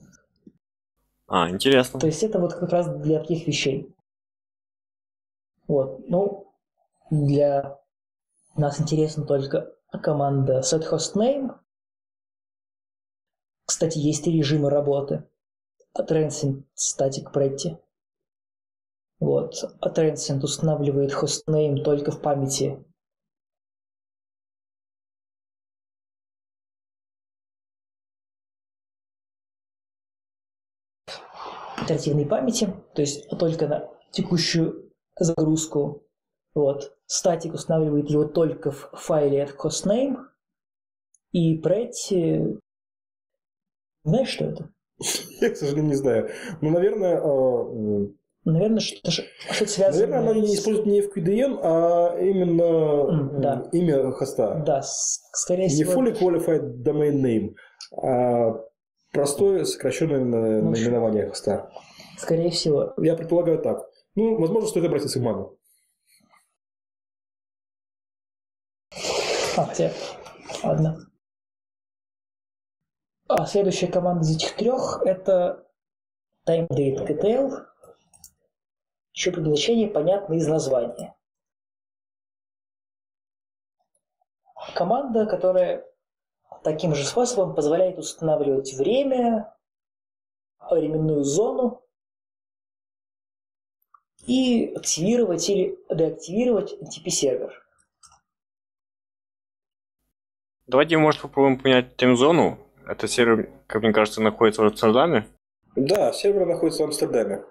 А, интересно. То есть это вот как раз для таких вещей. Вот. Ну, для нас интересна только команда setHostName. Кстати, есть три режима работы. Transient, Static, Pretty. Вот. А Transient устанавливает hostname только в памяти оперативной памяти, то есть только на текущую загрузку. Вот. Статик устанавливает его только в файле от hostname. И Pretty... Знаешь, что это? Я, к сожалению, не знаю. Ну, наверное, э, Наверное, что-то, что связано... Наверное, она не использует не FQDN, а именно да. имя хоста. Да, скорее Не всего... fully qualified domain name, а простое сокращенное Ну, наименование хоста. Скорее всего. Я предполагаю так. Ну, возможно, стоит обратиться к Ману. А, хотя... Ладно. А следующая команда из этих трех это Time Date KTL. Еще предназначение понятно из названия. Команда, которая таким же способом позволяет устанавливать время, временную зону и активировать или деактивировать NTP-сервер. Давайте, может, попробуем понять таймзону. Этот сервер, как мне кажется, находится в Амстердаме. Да, сервер находится в Амстердаме.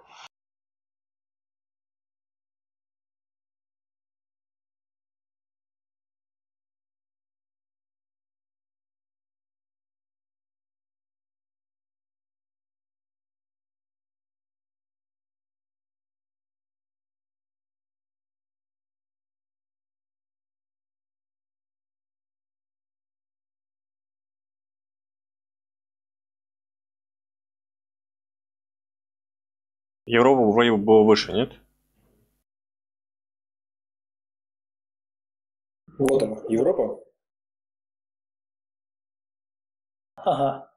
Европа вроде бы была выше, нет? Вот она, Европа. Ага.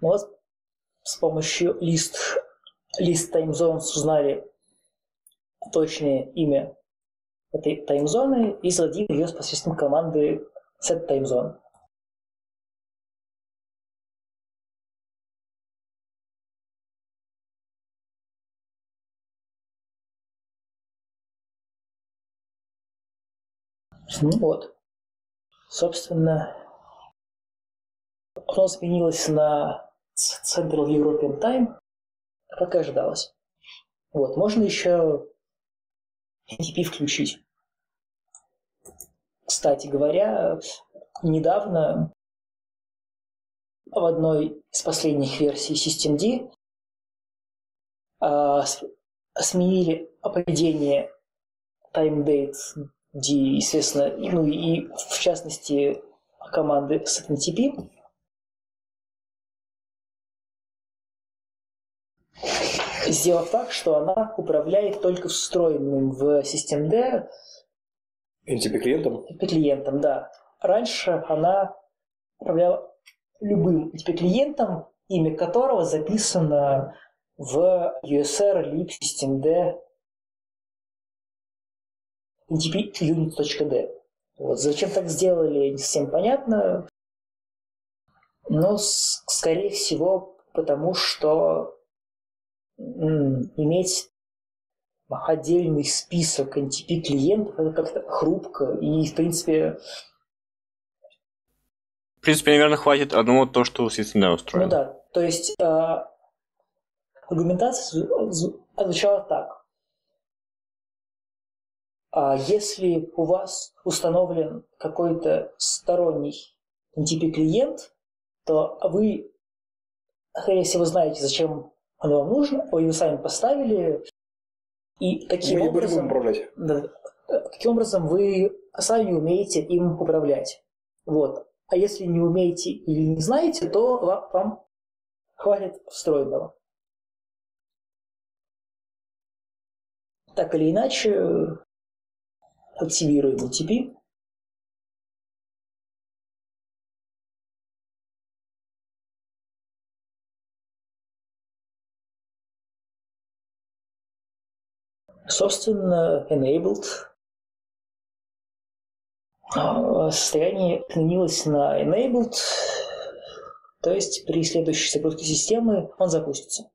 Ну вот с помощью лист, лист таймзонс узнали точное имя этой таймзоны и зададим ее с посредством команды set timezone. Вот. Собственно, оно сменилось на Central European Time, как и ожидалось. Вот, можно еще NTP включить. Кстати говоря, недавно в одной из последних версий Systemd а, с- сменили определение TimeDate D, естественно, ну и в частности команды SetNTP. Сделав так, что она управляет только встроенным в системD NTP клиентом. клиентом, да. Раньше она управляла любым TP клиентом, имя которого записано в USR lib systemd NTP unit.d. Вот. Зачем так сделали, не совсем понятно. Но, скорее всего, потому что иметь отдельный список NTP клиентов это как-то хрупко и, в принципе, В принципе, наверное, хватит одного то, что у системы ну устроено. да, то есть э, аргументация зву- зву- звучала так. А если у вас установлен какой-то сторонний NTP клиент, то вы, скорее всего, знаете, зачем он вам нужен, вы его сами поставили, и таким будем образом... управлять. Да. Таким образом, вы сами умеете им управлять. Вот. А если не умеете или не знаете, то ва- вам хватит встроенного. Так или иначе, активируем UTP. Собственно, enabled а, состояние изменилось на enabled, то есть при следующей загрузке системы он запустится.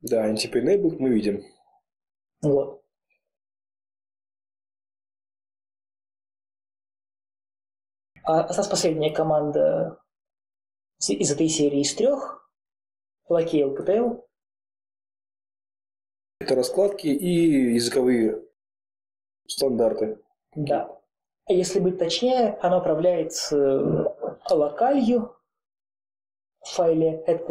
Да, NTP enabled мы видим. Вот. Осталась последняя команда из этой серии из трех. Лаки LPTL. Это раскладки и языковые стандарты. Да. А если быть точнее, оно управляется э, локалью в файле at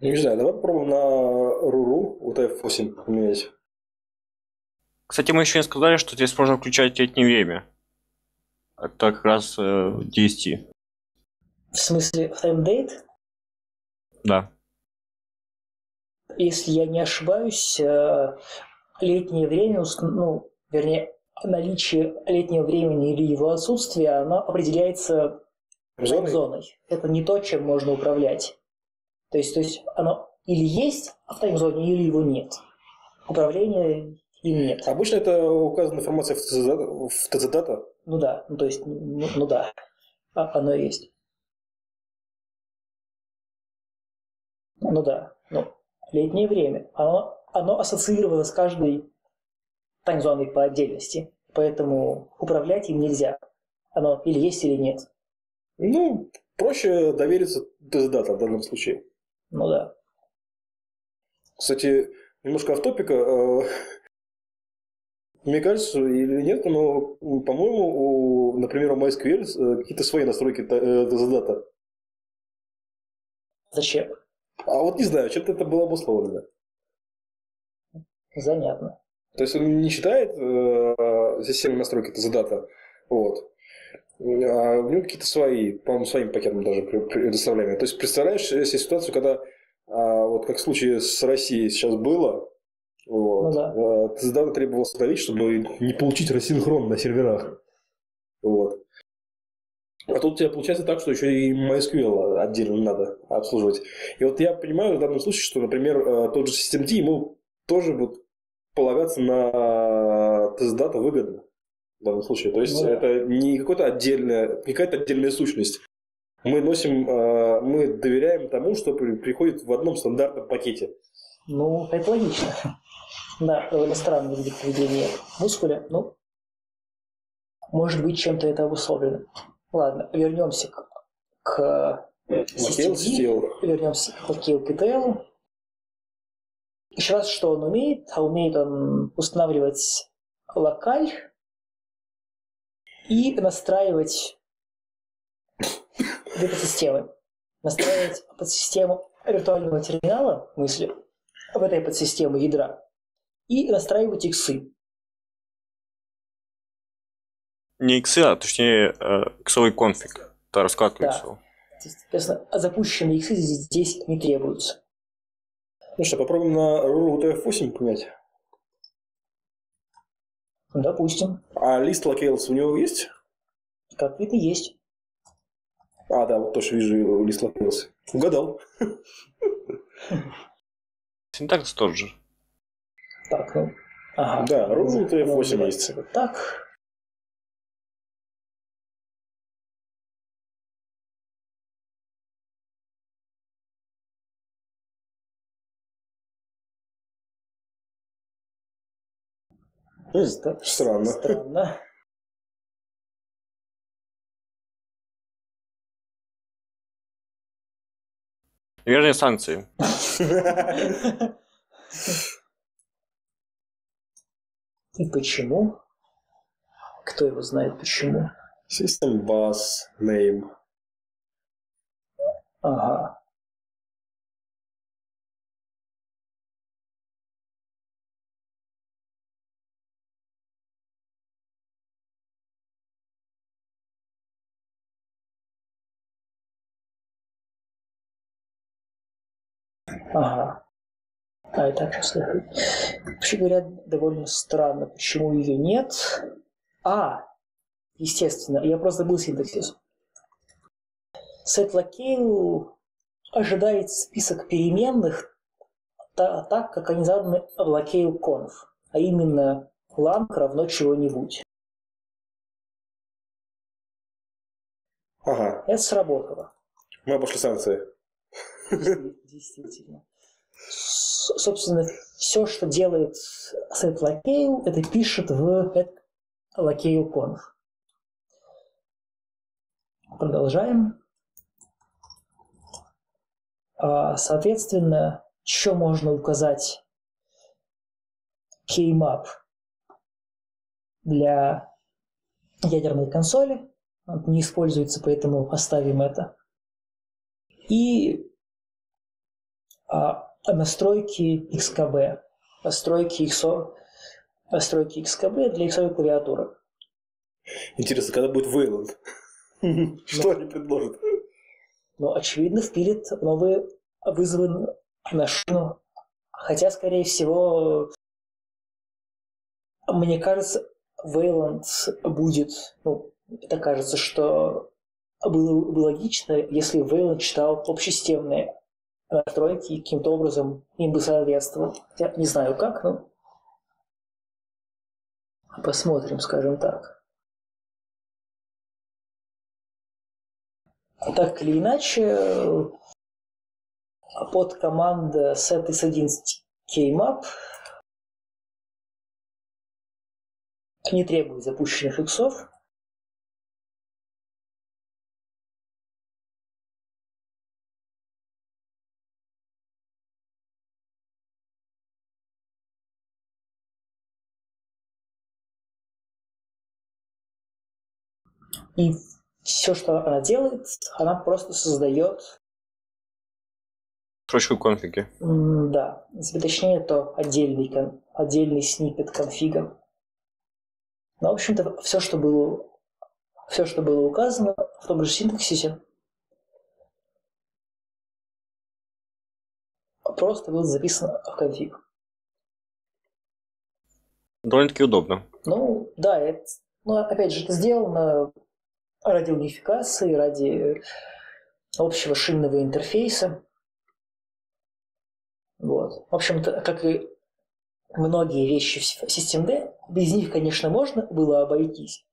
Не знаю, давай попробуем на Руру UTF-8 поменять. Кстати, мы еще не сказали, что здесь можно включать летнее время. Это как раз э, DST. В смысле, в таймдейт? Да. Если я не ошибаюсь, э, летнее время, ну, вернее, наличие летнего времени или его отсутствие, оно определяется Зоной? зоной. Это не то, чем можно управлять. То есть, то есть оно или есть в таймзоне, или его нет. Управления им нет. Обычно это указана информация в ТЦ-дата? Ну да, ну то есть, ну, ну да, а, оно есть. Ну да, ну, летнее время. Оно, оно ассоциировано с каждой таймзоной по отдельности, поэтому управлять им нельзя. Оно или есть, или нет. Ну, проще довериться ТЗ-дата в данном случае. Ну да. Кстати, немножко автопика. Э, мне кажется, или нет, но, по-моему, у, например, у MySQL э, какие-то свои настройки ТЗ-дата. Зачем? А вот не знаю, чем-то это было обусловлено. Занятно. То есть он не считает э, системные настройки ТЗ-дата. Вот. А у него какие-то свои, по-моему, своим пакетом даже предоставляемые. То есть, представляешь себе ситуацию, когда а, вот как в случае с Россией сейчас было, вот, ну, да. а, ТЗДА требовалось удалить, чтобы не получить рассинхрон на серверах. Вот. А тут у тебя получается так, что еще и MySQL отдельно надо обслуживать. И вот я понимаю в данном случае, что, например, э, тот же SystemD, ему тоже вот полагаться на TestData выгодно в данном случае. То есть ну, это не какая-то отдельная, какая-то отдельная сущность. Мы носим, э, мы доверяем тому, что приходит в одном стандартном пакете. Ну, это логично. Да, довольно странно выглядит поведение мускуля. Ну, может быть, чем-то это обусловлено. Ладно, вернемся к, к SSD, вернемся к KLPTL. Еще раз, что он умеет? А умеет он устанавливать локаль и настраивать две подсистемы. Настраивать подсистему виртуального терминала мысли в этой подсистему ядра и настраивать иксы. Не иксы, а точнее э, иксовый конфиг. Это раскладка да. иксов. Соответственно, запущенные иксы здесь не требуются. Ну что, попробуем на RUR UTF-8 поменять? Допустим. А лист locales у него есть? Как видно, есть. А, да, вот тоже вижу лист locales. Угадал. Синтакс тот же. Так, ну. Ага. Да, RUR UTF-8 есть. Вот так. Странно. Странно. Верные санкции. И почему? Кто его знает почему? System bus name. Ага. Ага. А, это так Вообще говоря, довольно странно, почему ее нет. А, естественно, я просто забыл синтаксис. SetLocale ожидает список переменных та, так, как они заданы в locale.conf, а именно lang равно чего-нибудь. Ага, Это сработало. мы обошли санкции. Действительно. Собственно, все, что делает SetLocale, это пишет в locale.conf. Продолжаем. А, Соответственно, еще можно указать keymap для ядерной консоли. Он не используется, поэтому оставим это. И настройки XKB, настройки XO, настройки XKB для XO клавиатуры. Интересно, когда будет Вейланд? Что они предложат? Но, очевидно, впилит новые вызовы на шину. Хотя, скорее всего, мне кажется, Вейланд будет, ну, это кажется, что было бы логично, если Вейланд читал общесистемные настройки и каким-то образом им бы соответствовал. Я не знаю как, но посмотрим, скажем так. Так или иначе, под команда set is 11 keymap не требует запущенных иксов. И все, что она делает, она просто создает Строчку конфиги. М, Да, если точнее, то отдельный, кон- отдельный снипет конфига. Ну, в общем-то, все, что было, все, что было указано в том же синтаксисе, просто было записано в конфиг. Довольно-таки удобно. Ну, да, это, ну, опять же, это сделано ради унификации, ради общего шинного интерфейса. Вот. В общем-то, как и многие вещи в системе без них, конечно, можно было обойтись,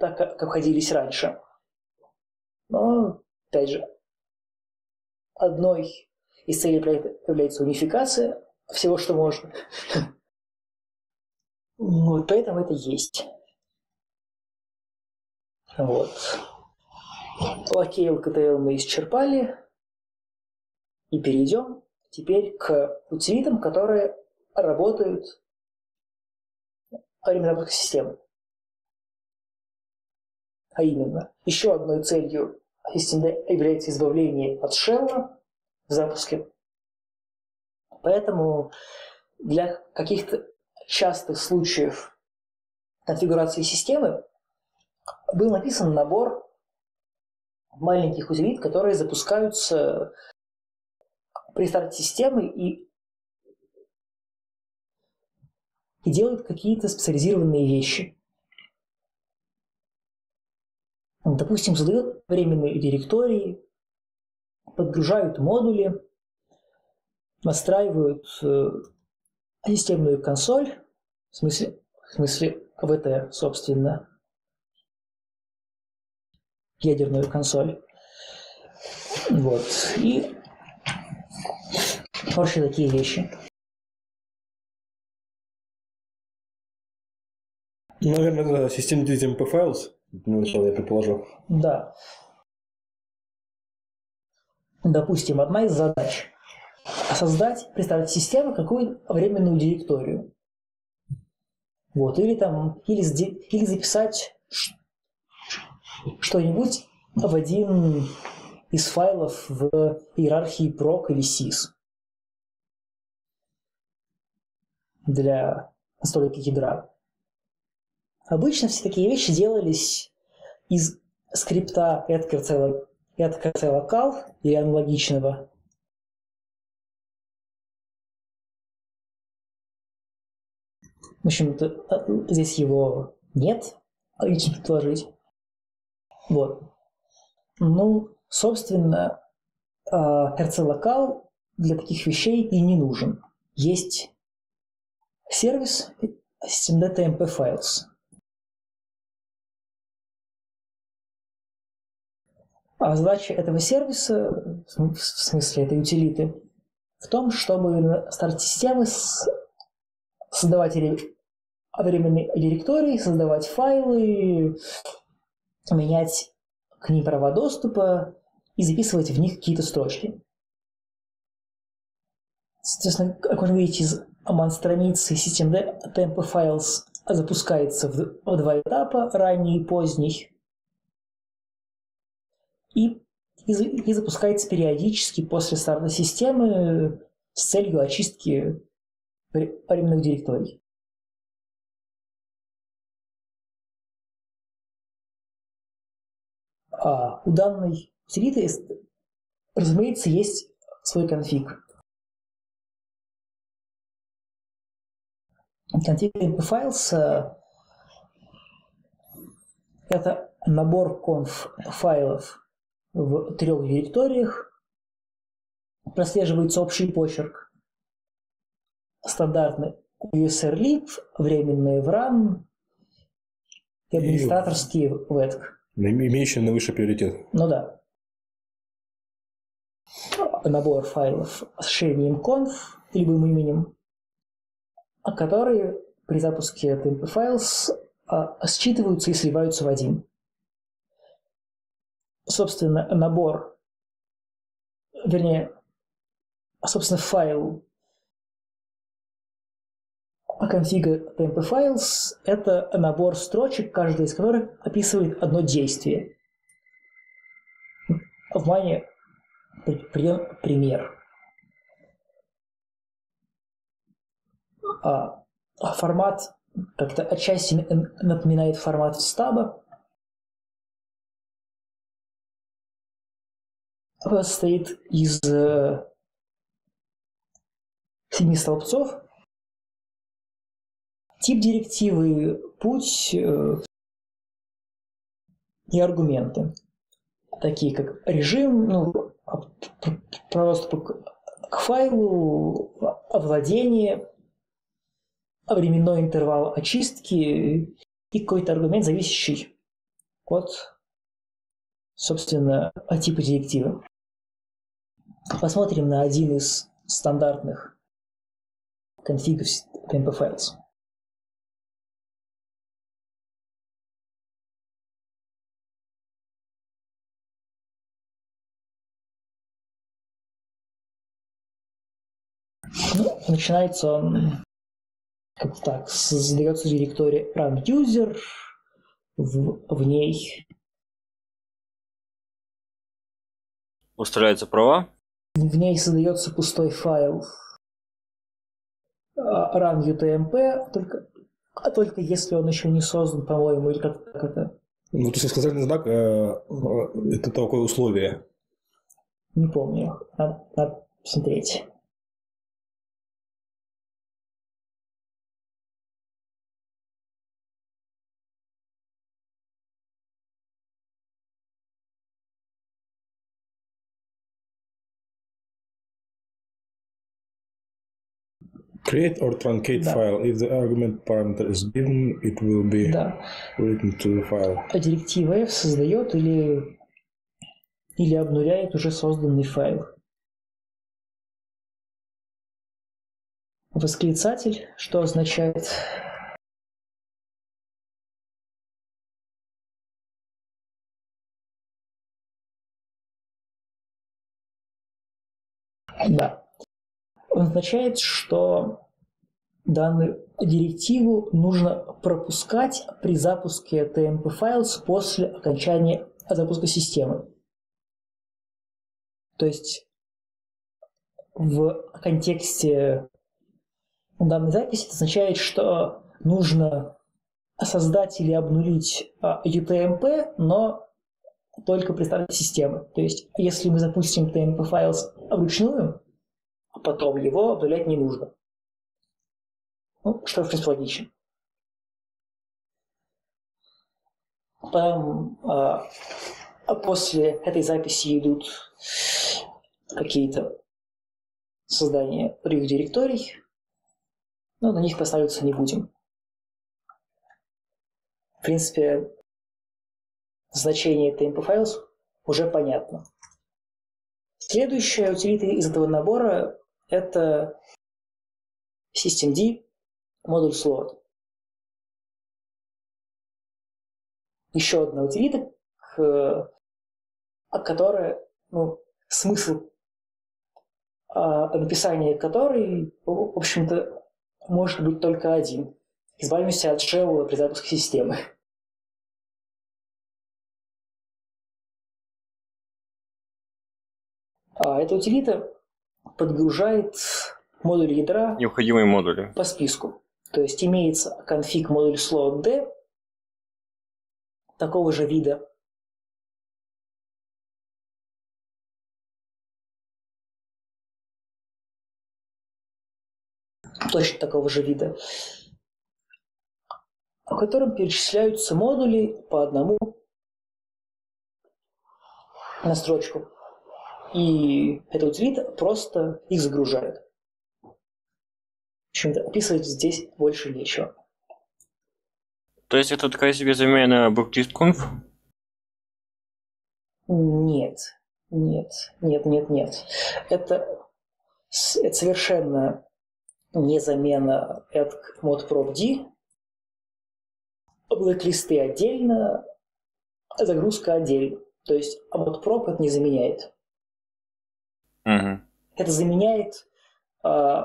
так как обходились раньше. Но, опять же, одной из целей проекта является унификация всего, что можно. Вот, поэтому это есть. Вот. Лакей ЛКТЛ мы исчерпали. И перейдем теперь к утилитам, которые работают во время запуска. А именно, еще одной целью системы является избавление от шелла в запуске. Поэтому для каких-то частых случаев конфигурации системы был написан набор маленьких утилит, которые запускаются при старте системы и, и делают какие-то специализированные вещи. Допустим, создают временные директории, подгружают модули, настраивают э, системную консоль, в смысле, в смысле ВТ, собственно, ядерную консоль. Вот. И вообще такие вещи. Наверное, это система DTMP Files. Ну, я предположу. Да. Допустим, одна из задач – создать, представить систему какую временную директорию. Вот, или там, или, или записать что-нибудь в один из файлов в иерархии proc или sys для настройки ядра. Обычно все такие вещи делались из скрипта local или аналогичного. В общем-то, э, здесь его нет, логично предположить. Вот. Ну, собственно, RC-локал для таких вещей и не нужен. Есть сервис systemd tmp files. А задача этого сервиса, в смысле этой утилиты, в том, чтобы на старте системы создавать временные директории, создавать файлы, менять к ним права доступа и записывать в них какие-то строчки. Соответственно, как вы видите, из страницы systemd temp files запускается в два этапа, ранний и поздний и, и, и запускается периодически после старта системы с целью очистки временных директорий. У данной утилиты, разумеется, есть свой конфиг. Конфиг mp-files – это набор конф файлов в трех директориях прослеживается общий почерк. Стандартный USR-lib, временные в RAM и администраторские в ETC. Имеющие наивысший приоритет. Ну да. Набор файлов с ширением conf, любым именем, которые при запуске TMP-files а, считываются и сливаются в один собственно, набор, вернее, собственно, файл конфига TMP Files – это набор строчек, каждая из которых описывает одно действие. В приведен пример. А формат как-то отчасти напоминает формат стаба, состоит из э, семи столбцов. Тип директивы, путь э, и аргументы, такие как режим, ну, просто к файлу, овладение, временной интервал очистки и какой-то аргумент, зависящий от, собственно, от типа директивы. Посмотрим на один из стандартных конфигов TMP Files. Начинается он как так, создается директория run user, в, в ней устраиваются права, в ней создается пустой файл а, run utmp, только, а только если он еще не создан, по-моему, или как, как это. Ну, то есть сказательный знак э, э, это такое условие. Не помню. Надо, надо посмотреть. Create or truncate да. file. If the argument parameter is given, it will be да. written to the file. А директива F создает или, или обнуляет уже созданный файл. Восклицатель, что означает означает, что данную директиву нужно пропускать при запуске TMP Files после окончания запуска системы. То есть в контексте данной записи это означает, что нужно создать или обнулить UTMP, но только при старте системы. То есть, если мы запустим TMP Files вручную, а потом его обнулять не нужно. Ну, что, в принципе, логично. Потом, э, а после этой записи идут какие-то создания других директорий, но на них поставиться не будем. В принципе, значение tempo files уже понятно. Следующая утилита из этого набора – это systemd модуль slot. Еще одна утилита, которая, ну, смысл а, написания которой, в общем-то, может быть только один. Избавимся от shell при запуске системы. А эта утилита подгружает модуль ядра Необходимые модули. по списку. То есть имеется конфиг модуль slot D такого же вида. Точно такого же вида. В котором перечисляются модули по одному на строчку. И эта утилита просто их загружает. В общем-то, описывать здесь больше нечего. То есть это такая себе замена booklist.conf? Нет, нет, нет, нет, нет. Это, это совершенно не замена at modprop.d. Блэк-листы отдельно, загрузка отдельно. То есть а modprop это не заменяет. Угу. Это заменяет э,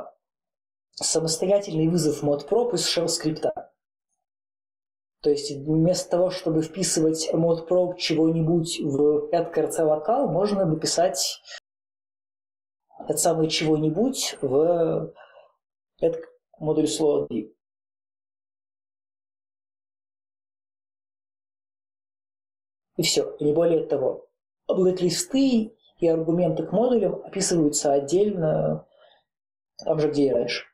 самостоятельный вызов modprop из shell скрипта. То есть вместо того, чтобы вписывать modprop чего-нибудь в add локал, можно написать это самое чего-нибудь в add модуль слова D. И все, не более того. Блэк-листы и аргументы к модулям описываются отдельно, там же, где и раньше.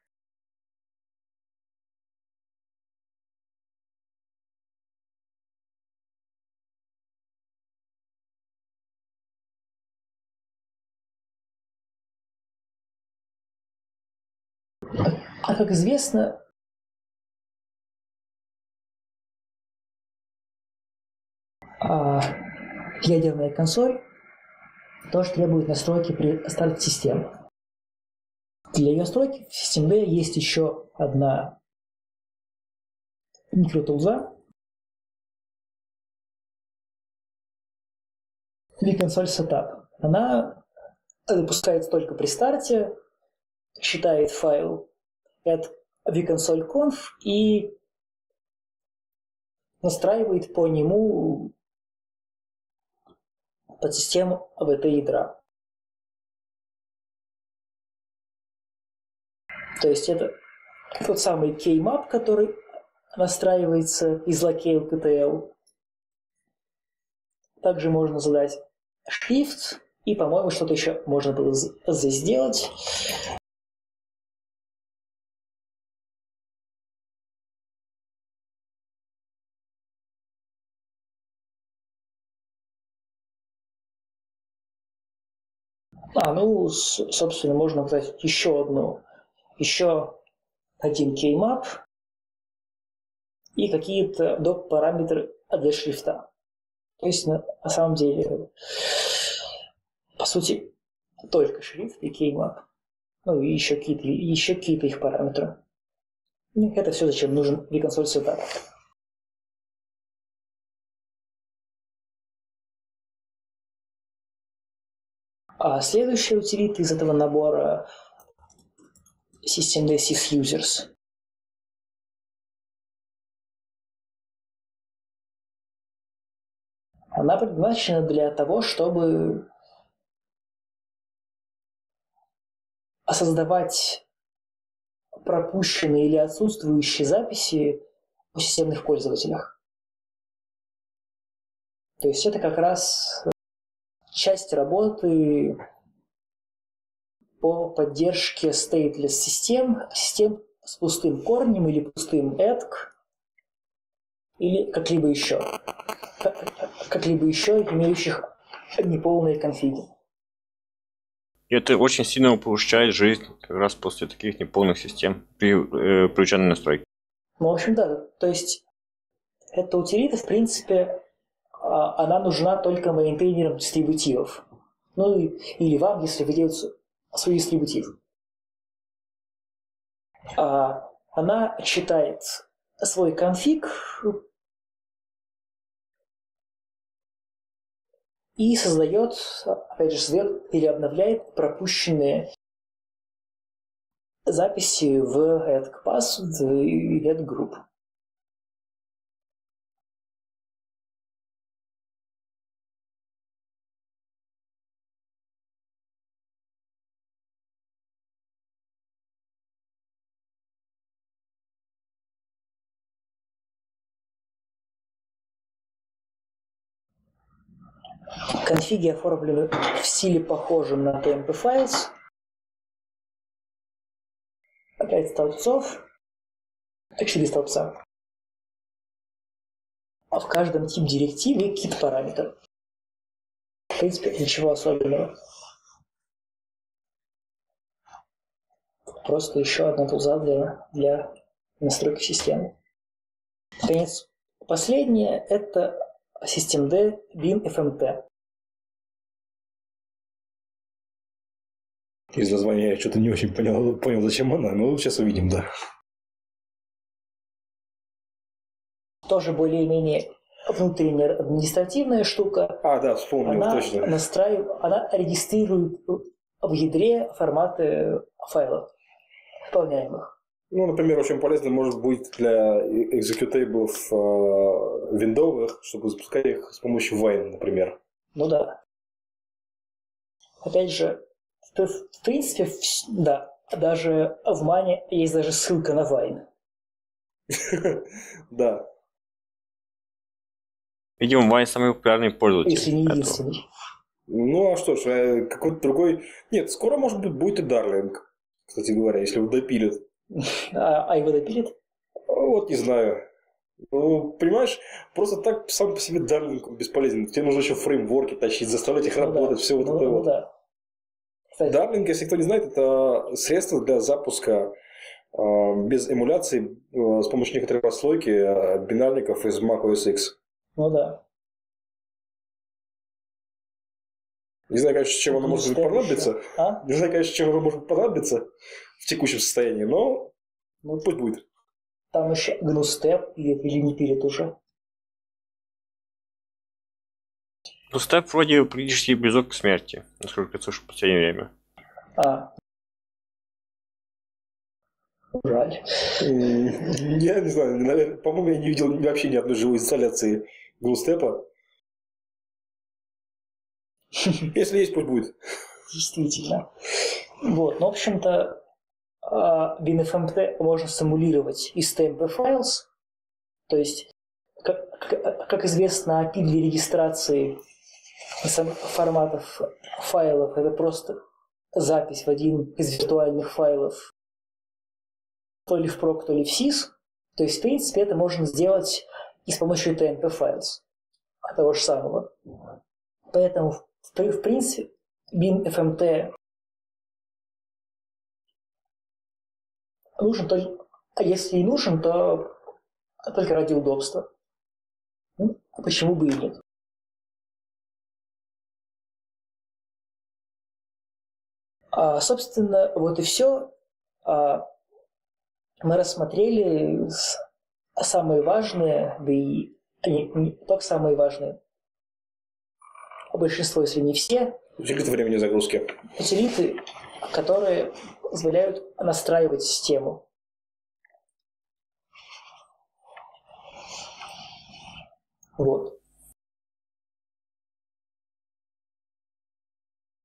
А как известно, а, ядерная консоль тоже требует настройки при старте системы. Для ее настройки в системе есть еще одна микротулза, vConsole Setup. Она запускается только при старте, считает файл at vConsole.conf и настраивает по нему под систему АВТ ядра. То есть это тот самый keymap, который настраивается из locale Также можно задать shift, и, по-моему, что-то еще можно было здесь сделать. А, ну, собственно, можно указать еще одну, еще один keymap и какие-то доп. параметры для шрифта. То есть, на, самом деле, по сути, только шрифт и keymap. Ну, и еще какие-то, еще какие-то их параметры. Ну, это все, зачем нужен vConsole Setup. А следующая утилита из этого набора Systemd Users. Она предназначена для того, чтобы создавать пропущенные или отсутствующие записи у системных пользователях. То есть это как раз часть работы по поддержке stateless систем, систем с пустым корнем или пустым edg, или как-либо еще. как-либо еще имеющих неполные конфиги. Это очень сильно упрощает жизнь как раз после таких неполных систем при э, включенной настройке. Ну, в общем, да. То есть, эта утилита, в принципе, она нужна только мейнтейнерам дистрибутивов. Ну, или вам, если вы делаете свой дистрибутив. А она читает свой конфиг и создает, опять же, создает или обновляет пропущенные записи в этот пас или этот групп. Конфиги оформлены в стиле похожем на TMP Files. Опять столбцов. Четыре столбца. А в каждом тип директиве кит параметр. В принципе, ничего особенного. Просто еще одна туза для, для настройки системы. Наконец, последнее – это systemd bin fmt. Из названия я что-то не очень понял, понял, зачем она, но сейчас увидим, да. Тоже более-менее внутренняя административная штука. А, да, вспомнил, она точно. Настраив... Она регистрирует в ядре форматы файлов выполняемых. Ну, например, очень полезно может быть для экзекутейблов э, виндовых, чтобы запускать их с помощью Wine, например. Ну да. Опять же, в, в принципе, да, даже в Мане есть даже ссылка на Вайн. Да. Видимо, Вайн самый популярный пользователь. Если не единственный. Ну, а что ж, э, какой-то другой... Нет, скоро, может быть, будет и Дарлинг, кстати говоря, если его допилят. А, а его допилят? Вот не знаю. Ну, понимаешь, просто так сам по себе Дарлинг бесполезен. Тебе нужно еще фреймворки тащить, заставлять их Ну да. работать, все вот Ну, это ну вот. да. Кстати, Дарлинг, если кто не знает, это средство для запуска э, без эмуляции э, с помощью некоторой прослойки э, бинарников из Mac OS X. Ну да. Не знаю, конечно, чем оно может понадобиться. А? Не знаю, конечно, чем оно может понадобиться в текущем состоянии, но Ну, пусть будет. там еще гнустеп или, или не пилит уже. Ну, степ вроде практически близок к смерти, насколько я слышу в последнее время. А. Жаль. Я не знаю, наверное, по-моему, я не видел вообще ни одной живой инсталляции глустепа. Если есть, пусть будет. Действительно. Вот, ну, в общем-то, а, WinFMT можно симулировать из TMP files, то есть, как, как- известно, API для регистрации форматов файлов – это просто запись в один из виртуальных файлов то ли в proc, то ли в sys. То есть, в принципе, это можно сделать и с помощью TMP files, того же самого. Поэтому, в, в принципе, WinFMT нужен только, а если и нужен, то только ради удобства. Ну, а почему бы и нет? А, собственно, вот и все. А, мы рассмотрели самые важные, да и не, не только самые важные, а большинство, если не все, Утилиты времени загрузки. утилиты, которые позволяют настраивать систему. Вот.